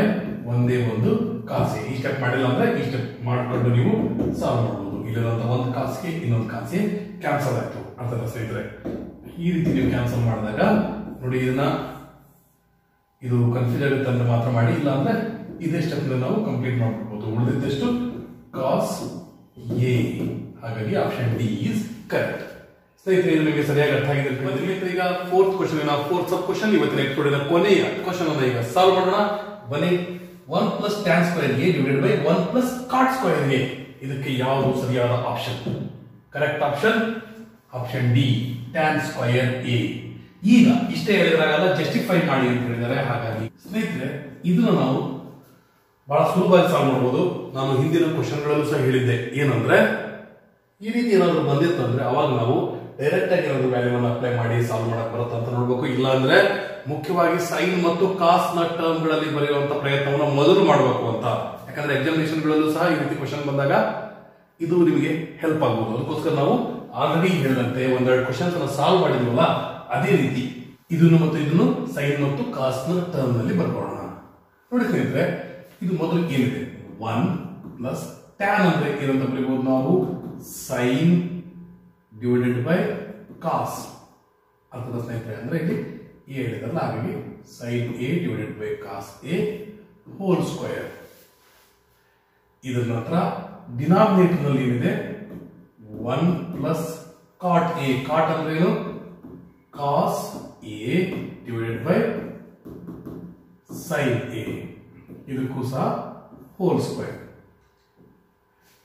ಒಂದೇ ಒಂದು ಕಾಸೆ. ಈ ಸ್ಟೆಪ್ ಮಾಡಿಲ್ಲ ಅಂದ್ರೆ ಈ ಸ್ಟೆಪ್ ಮಾಡ್ಕೊಂಡು ನೀವು ಸಾಲ್ವ್ ಮಾಡಬಹುದು ಇಲ್ಲಿರುವಂತ ಒಂದು ಕಾಸಿಗೆ ಇನ್ನೊಂದು ಕಾಸೆ ಕ್ಯಾನ್ಸಲ್ ಆಯ್ತು ಅಂತ ಸ್ನೇಹಿತರೆ. ಈ ರೀತಿ ನೀವು ಕ್ಯಾನ್ಸಲ್ ಮಾಡಿದಾಗ ನೋಡಿ ಇದನ್ನ ಇದು ಕನ್ಫ್ಯೂಸ್ ಆಗುತ್ತೆ ಅಂದ್ರೆ ಮಾತ್ರ ಮಾಡಿ, ಇಲ್ಲ ಅಂದ್ರೆ ಇದೇ ಸ್ಟೆಪ್ ನಾವು ಕಂಪ್ಲೀಟ್ ಮಾಡ್ಬಿಡ್ಬೋದು. ಉಳಿದಿದ್ದಷ್ಟು? ಕಾಸ್ ಎ ಹಾಗಾಗಿ ಆಪ್ಷನ್ ಡಿ ಈಸ್ ಕರೆಕ್ಟ್ ಸ್ನೇಹಿತರೆ ಇದು ನಿಮಗೆ ಸರಿಯಾಗಿ ಅರ್ಥ ಆಗಿದೆ. ಸ್ನೇಹಿತರೆ, ಈಗ fourth question fourth sub question ಇವತ್ತಿನ ಎಪಿಸೋಡಿನ ಕೊನೆಯ ಕ್ವಶನ್ ಅನ್ನ ಈಗ ಸಾಲ್ವ್ ಮಾಡೋಣ. ಬನ್ನಿ. One plus tan square A divide by one plus cot square A ಇದಕ್ಕೆ ಯಾವುದು ಸರಿಯಾದ option correct option option D tan square A ಈಗ ಇಷ್ಟೇ ಹೇಳಿದ್ರಾಗಲ್ಲ ಜಸ್ಟಿಫೈ ಮಾಡಿ ಅಂತ ಹೇಳಿದ್ದಾರೆ. ಹಾಗಾಗಿ ಸ್ನೇಹಿತರೆ ಇದನ್ನು ನಾವು ಬಹಳ ಸುಲಭವಾಗಿ ಸಾಲ್ವ್ ಮಾಡಬಹುದು ನಾನು ಹಿಂದಿನ ಕ್ವಶನ್ಗಳಲ್ಲೂ ಸಹ ಹೇಳಿದ್ದೆ. ಏನಂದ್ರೆ ಈ ರೀತಿ ಏನಾದರೂ ಬಂದಿತ್ತು ಅಂದ್ರೆ ಅವಾಗ ನಾವು ಡೈರೆಕ್ಟ್ ಆಗಿ ಏನಾದ್ರು ವ್ಯಾಲ್ಯೂವನ್ನು ಅಪ್ಲೈ ಮಾಡಿ ಸಾಲ್ವ್ ಮಾಡಕ್ ಬರುತ್ತೆ ಅಂತ ನೋಡ್ಬೇಕು. ಇಲ್ಲ ಅಂದ್ರೆ ಮುಖ್ಯವಾಗಿ ಸೈನ್ ಮತ್ತು ಕಾಸ್ನ ಟರ್ಮ್ಗಳಲ್ಲಿ ಬರೆಯುವಂತ ಪ್ರಯತ್ನವನ್ನು ಮೊದಲು ಮಾಡಬೇಕು ಅಂತ. ಯಾಕಂದ್ರೆ ಎಕ್ಸಾಮಿನೇಷನ್ ಗಳಲ್ಲೂ ಸಹ ಈ ರೀತಿ ಕ್ವಶನ್ ಬಂದಾಗ ಇದು ನಿಮಗೆ ಹೆಲ್ಪ್ ಆಗ್ಬೋದು. ಅದಕ್ಕೋಸ್ಕರ ನಾವು ಆಲ್ರೆಡಿ ಹೇಳಿದಂತೆ ಒಂದೆರಡು ಕ್ವಶನ್ಸ್ ಅನ್ನ ಸಾಲ್ವ್ ಮಾಡಿದ್ವಲ್ಲ, ಅದೇ ರೀತಿ ಇದನ್ನು ಮತ್ತು ಇದನ್ನು ಸೈನ್ ಮತ್ತು ಕಾಸ್ನ ಟರ್ಮ್ನಲ್ಲಿ ಬರ್ಕೊಳ್ಳೋಣ. ನೋಡಿ ಸ್ನೇಹಿತರೆ, ಇದು ಮೊದಲು ಏನಿದೆ? ಒನ್ ಪ್ಲಸ್ ಟ್ಯಾನ್ ಅಂದ್ರೆ ಏನಂತ ಬರೀಬಹುದು ನಾವು? ಸೈನ್ ಡಿವೈಡೆಡ್ ಬೈ ಕಾಸ್ ಅರ್ಥದ ಸ್ನೇಹಿತರೆ, ಅಂದ್ರೆ ಇಲ್ಲಿ ಎ ಹೇಳಿದ್ರಲ್ಲ, ಹಾಗಾಗಿ sine A divided by cos A whole square ಇದರ ನಂತರ ಡಿನಾಮಿನೇಟರ್ನಲ್ಲಿ ಏನಿದೆ? One plus cot A cot ಅಂದ್ರೆ ಏನು? Cos A divided by sine A ಇದಕ್ಕೂ ಸಹ ಹೋಲ್ ಸ್ಕ್ವೇರ್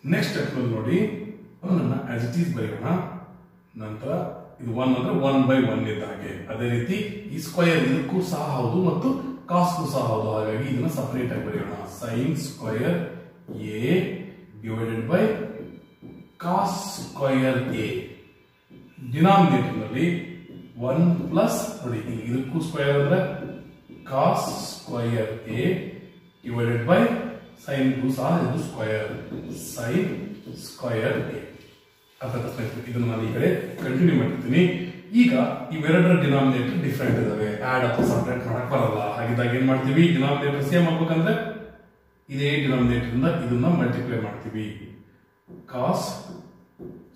ನೆಕ್ಸ್ಟ್ ಸ್ಟೆಪ್ ನೋಡಿ ಅವನನ್ನ ಆಸ್ ಇಟ್ ಈಸ್ ಬರೆಯೋಣ. ನಂತರ ಇದು ಒನ್ ಅಂದ್ರೆ ಒನ್ ಬೈ ಒನ್ ಇದ್ದ ಹಾಗೆ. ಅದೇ ರೀತಿ ಈ ಸ್ಕ್ವಯರ್ ಇದಕ್ಕೂ ಸಹ ಹೌದು ಮತ್ತು ಕಾಸ್ಗೂ ಸಹ ಹೌದು. ಹಾಗಾಗಿ ಇದನ್ನ ಸಪರೇಟ್ ಆಗಿ ಬರೆಯೋಣ. Sine square A divided by cos square A ಡಿನಾಮಿನೇಟರ್ನಲ್ಲಿ one plus ನೋಡಿ ಇದಕ್ಕೂ ಸ್ಕ್ವಯರ್ ಅಂದ್ರೆ cos square A divided by sine ಸಹ ಇದು ಸ್ಕ್ವಯರ್ ಸೈನ್ ಸ್ಕ್ವಯರ್ ಎ ಅರ್ಥ ಇದನ್ನು ನಾನು ಈ ಕಡೆ ಕಂಟಿನ್ಯೂ ಮಾಡಿರ್ತೀನಿ ಈಗ ಇವೆರಡರ ಡಿನಾಮಿನೇಟರ್ ಡಿಫ್ರೆಂಟ್ ಇದಾವೆ. ಆಡ್ ಅಥವಾ ಸಪ್ರೇಟ್ ಮಾಡಕ್ ಬರಲ್ಲ. ಹಾಗಿದ್ದಾಗ ಏನ್ ಮಾಡ್ತೀವಿ? ಡಿನಾಮಿನೇಟರ್ ಸೇಮ್ ಆಗ್ಬೇಕಂದ್ರೆ ಇದೇ ಡಿನಾಮಿನೇಟರ್ ಇಂದ ಇದನ್ನ ಮಲ್ಟಿಪ್ಲೈ ಮಾಡ್ತೀವಿ. ಕಾಸ್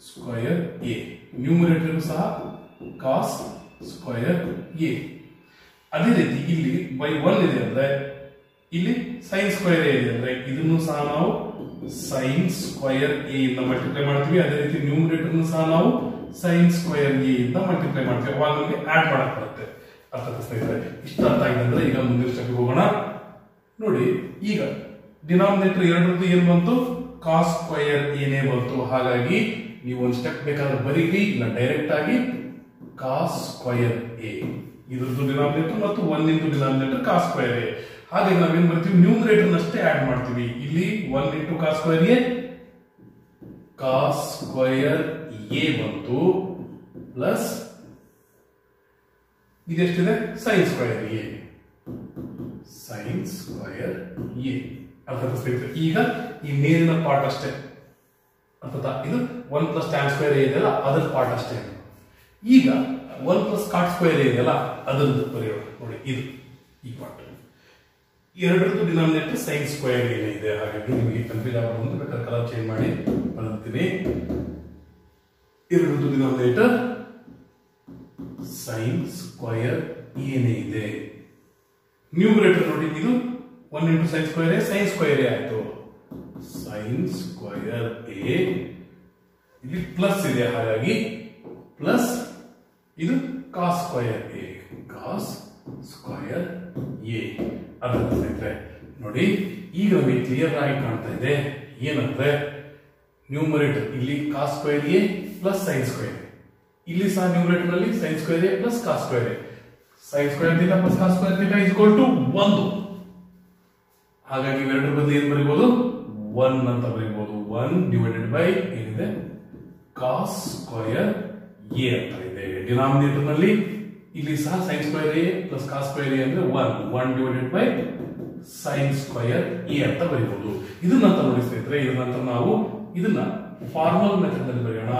ಸ್ಕ್ವಯರ್ ಎ ನ್ಯೂಮರೇಟರ್ ಸಹ ಕಾಸ್ ಸ್ಕ್ವಯರ್ ಎ ಅದೇ ರೀತಿ ಇಲ್ಲಿ ಬೈ ಒನ್ ಇದೆ ಅಂದ್ರೆ ಇಲ್ಲಿ ಸೈನ್ ಸ್ಕ್ವಯರ್ ಎ ಇದೆ ಅಂದ್ರೆ ಇದನ್ನು ಸಹ ನಾವು ಸೈನ್ ಸ್ಕ್ವಯರ್ ಎ ಇಂದ ಮಲ್ಟಿಪ್ಲೈ ಮಾಡ್ತೀವಿ. ಅದೇ ರೀತಿ ನ್ಯೂಮರೇಟರ್ ಸಹ ನಾವು ಸೈನ್ ಸ್ಕ್ವಯರ್ ಎ ಇಂದ ಮಲ್ಟಿಪ್ಲೈ ಮಾಡ್ತೀವಿ. ಅವಾಗ ನಮಗೆ ಆಡ್ ಮಾಡಕ್ ಬರುತ್ತೆ ಅರ್ಥ ಸ್ನೇಹಿತರೆ ಇಷ್ಟ ಅರ್ಥ ಆಗಿದೆ ಈಗ ಮುಂದಿನ ಸ್ಟೆಪ್ ಹೋಗೋಣ. ನೋಡಿ, ಈಗ ಡಿನಾಮಿನೇಟರ್ ಎರಡರದ್ದು ಏನ್ ಬಂತು? ಕಾಸ್ ಸ್ಕ್ವಯರ್ ಏನೇ ಬಂತು. ಹಾಗಾಗಿ ನೀವು ಒಂದು ಸ್ಟೆಪ್ ಬೇಕಾದ್ರೆ ಬರೀರಿ, ಇಲ್ಲ ಡೈರೆಕ್ಟ್ ಆಗಿ ಕಾಸ್ ಸ್ಕ್ವಯರ್ ಎ ಇದ್ರದ್ದು ಡಿನಾಮಿನೇಟರ್ ಮತ್ತು ಒಂದಿಂದು ಡಿನಾಮಿನೇಟರ್ ಕಾಸ್ ಸ್ಕ್ವಯರ್ ಎ ಹಾಗೆ ನಾವೇನ್ ಮಾಡ್ತೀವಿ? ನ್ಯೂಮರೇಟರ್ ಅಷ್ಟೇ ಆಡ್ ಮಾಡ್ತೀವಿ. ಇಲ್ಲಿ one into cos square A cos square A ಬಂತು plus ಇದೆಷ್ಟಿದೆ sine square A sine square A ಅರ್ಥ ಈಗ ಈ ಮೇಲಿನ ಪಾರ್ಟ್ ಅಷ್ಟೇ. ಅಂತ ಇದು ಒನ್ ಪ್ಲಸ್ ಟ್ಯಾನ್ ಸ್ಕ್ವೇರ್ ಇದೆಯಲ್ಲ ಅದರ ಪಾರ್ಟ್ ಅಷ್ಟೇ ಈಗ ಒನ್ ಪ್ಲಸ್ ಕಾಟ್ ಸ್ಕ್ವೇರ್ ಇದೆಯಲ್ಲ, ಅದರದ್ದು ಬರೆಯೋಣ ನೋಡಿ, ಇದು ಈ ಪಾರ್ಟ್ ಎರಡರದ್ದು ಡಿನಾಮಿನೇಟರ್ ಸೈನ್ ಸ್ಕ್ವೇರ್ ಏನಿದೆ ಹಾಗಾಗಿ ನಿಮಗೆ ಕನ್ಫ್ಯೂಸ್ ಆಗಬಹುದು ಬೇಕಾದ್ರೆ ಕಲರ್ ಚೇಂಜ್ ಮಾಡಿ ಬರ್ತೀನಿ ಎರಡರದ್ದು ಡಿನಾಮಿನೇಟರ್ ಸೈನ್ ಸ್ಕ್ವೇರ್ ಏನೇ ಇದೆ. ನ್ಯೂಮರೇಟರ್ ನೋಡಿ, ಇದು one into sine square sine square A ಆಯ್ತು. ಸೈನ್ ಸ್ಕ್ವೇರ್ ಎ ಇಲ್ಲಿ ಪ್ಲಸ್ ಇದೆ, ಹಾಗಾಗಿ ಪ್ಲಸ್ ಇದು cos square A cos square A ಅದರ ಸ್ನೇಹಿತರೆ ನೋಡಿ, ಈಗ ನಮಗೆ ಕ್ಲಿಯರ್ ಆಗಿ ಕಾಣ್ತಾ ಇದೆ, ಏನಂದ್ರೆ ನ್ಯೂಮರೇಟರ್ ಇಲ್ಲಿ cos square A plus sine square ಇಲ್ಲಿ ಸಹ ನ್ಯೂಮರೇಟರ್ ಅಲ್ಲಿ sine square A plus cos square A sine square theta plus cos square theta is equal to ಒಂದು. ಹಾಗಾಗಿ ಇವೆರಡರ ಬದಲು ಏನು ಬರೀಬಹುದು ಒನ್ ಅಂತ ಬರೀಬಹುದು ಒನ್ ಡಿವೈಡೆಡ್ ಬೈ ಏನಿದೆ? ಕಾಸ್ ಸ್ಕ್ವೇರ್ ಎ ಅಂತ ಇದೆ. ಡಿನಾಮಿನೇಟರ್ನಲ್ಲಿ ಇಲ್ಲಿ ಸಹ sine square A plus cos square A ಅಂದ್ರೆ one one divided by sine square A ಅಂತ ಬರೀಬಹುದು ಇದನ್ನ ಅಂತ ನೋಡಿ ಸ್ನೇಹಿತರೆ, ಇದರ ನಂತರ ನಾವು ಇದನ್ನ ಫಾರ್ಮಲ್ ಮೆಥಡ್ನಲ್ಲಿ ಬರೆಯೋಣ.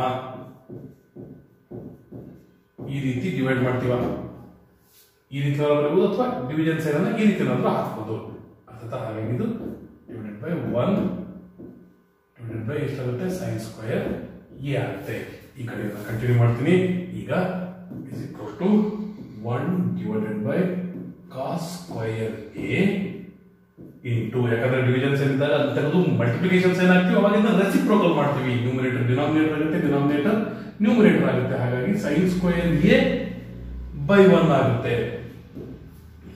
ಈ ರೀತಿ ಡಿವೈಡ್ ಮಾಡ್ತೀವ. ಈ ರೀತಿ ಬರಬಹುದು ಅಥವಾ ಡಿವಿಜನ್ ಸೈನ್ ಅನ್ನ ಈ ರೀತಿ ನಂತರ ಹಾಕಬಹುದು ಅರ್ಥ ಹಾಗಾಗಿ ಇದು divided by one divided by ಎಷ್ಟಾಗುತ್ತೆ? ಸೈನ್ ಸ್ಕ್ವಯರ್ ಎ ಆಗುತ್ತೆ. ಈ ಕಡೆ ಕಂಟಿನ್ಯೂ ಮಾಡ್ತೀನಿ. ಈಗ is equal to one divided by cos square A into ಯಾಕಂದ್ರೆ ಡಿವಿಷನ್ ಏನಿದ್ದಾರೆ ಅದು ತೆಗೆದು ಮಲ್ಟಿಪ್ಲಿಕೇಶನ್ಸ್ ಏನಾಗ್ತೀವಿ, ಅವಾಗಿಂದ ರೆಸಿಪ್ರೋಕಲ್ ಮಾಡ್ತೀವಿ. ನ್ಯೂಮಿನೇಟರ್ ಡಿನಾಮಿನೇಟರ್ ಆಗುತ್ತೆ ಡಿನಾಮಿನೇಟರ್ ನ್ಯೂಮಿನೇಟರ್ ಆಗುತ್ತೆ. ಹಾಗಾಗಿ sine square A by one ಆಗುತ್ತೆ.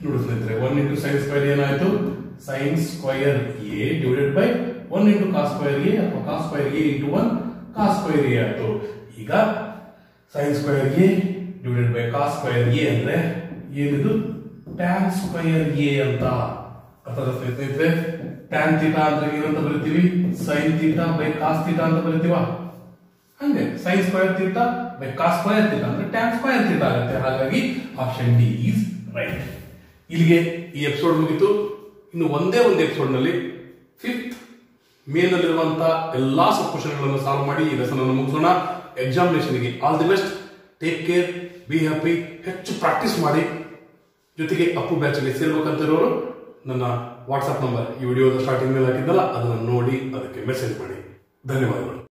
ನೋಡಿ ಸ್ನೇಹಿತರೆ ಒನ್ ಇಂಟು ಸೈನ್ ಸ್ಕ್ವಯರ್ ಏನಾಯ್ತು? Sine square A divided by one into cos square A ಅಥವಾ cos square A into one cos square A ಆಯ್ತು. ಈಗ sine square A divided by cos square A ಅಂದ್ರೆ ಏನಿದು? Tan square A ಅಂತ. ಅರ್ಥದ ಸ್ನೇಹಿತರೆ tan theta ಅಂದ್ರೆ ಏನಂತ ಬರಿತೀವಿ? Sine theta by cos theta ಅಂತ ಬರಿತೀವ? ಹಂಗೆ sine square theta by cos square theta ಅಂದ್ರೆ ಟ್ಯಾನ್ ಸ್ಕ್ವಯರ್ ಥೀಟಾ ಆಗುತ್ತೆ. ಹಾಗಾಗಿ ಆಪ್ಷನ್ ಡಿ ಈಸ್ ರೈಟ್ ಇಲ್ಲಿಗೆ ಈ ಎಪಿಸೋಡ್ ಮುಗಿತು. ಇನ್ನು ಒಂದೇ ಒಂದು ಎಪಿಸೋಡ್ನಲ್ಲಿ ಫಿಫ್ತ್ ಮೇನಲ್ಲಿರುವಂತ ಎಲ್ಲಾ ಸಬ್ ಕ್ವಶನ್ಗಳನ್ನು ಸಾಲ್ವ್ ಮಾಡಿ ಈ ಲೆಸನ್ ಅನ್ನು ಮುಗಿಸೋಣ. ಎಕ್ಸಾಮಿನೇಷನ್ಗೆ all the best take care be happy ಹೆಚ್ಚು ಪ್ರಾಕ್ಟೀಸ್ ಮಾಡಿ. ಜೊತೆಗೆ ಅಪ್ಪು ಬ್ಯಾಚ್ಗೆ ಸೇರ್ಬೇಕಂತಿರೋರು, ನನ್ನ ವಾಟ್ಸಪ್ ನಂಬರ್ ಈ ವಿಡಿಯೋದ ಸ್ಟಾರ್ಟಿಂಗ್ ಮೇಲೆ ಹಾಕಿದ್ದಲ್ಲ, ಅದನ್ನು ನೋಡಿ, ಅದಕ್ಕೆ ಮೆಸೇಜ್ ಮಾಡಿ. ಧನ್ಯವಾದಗಳು.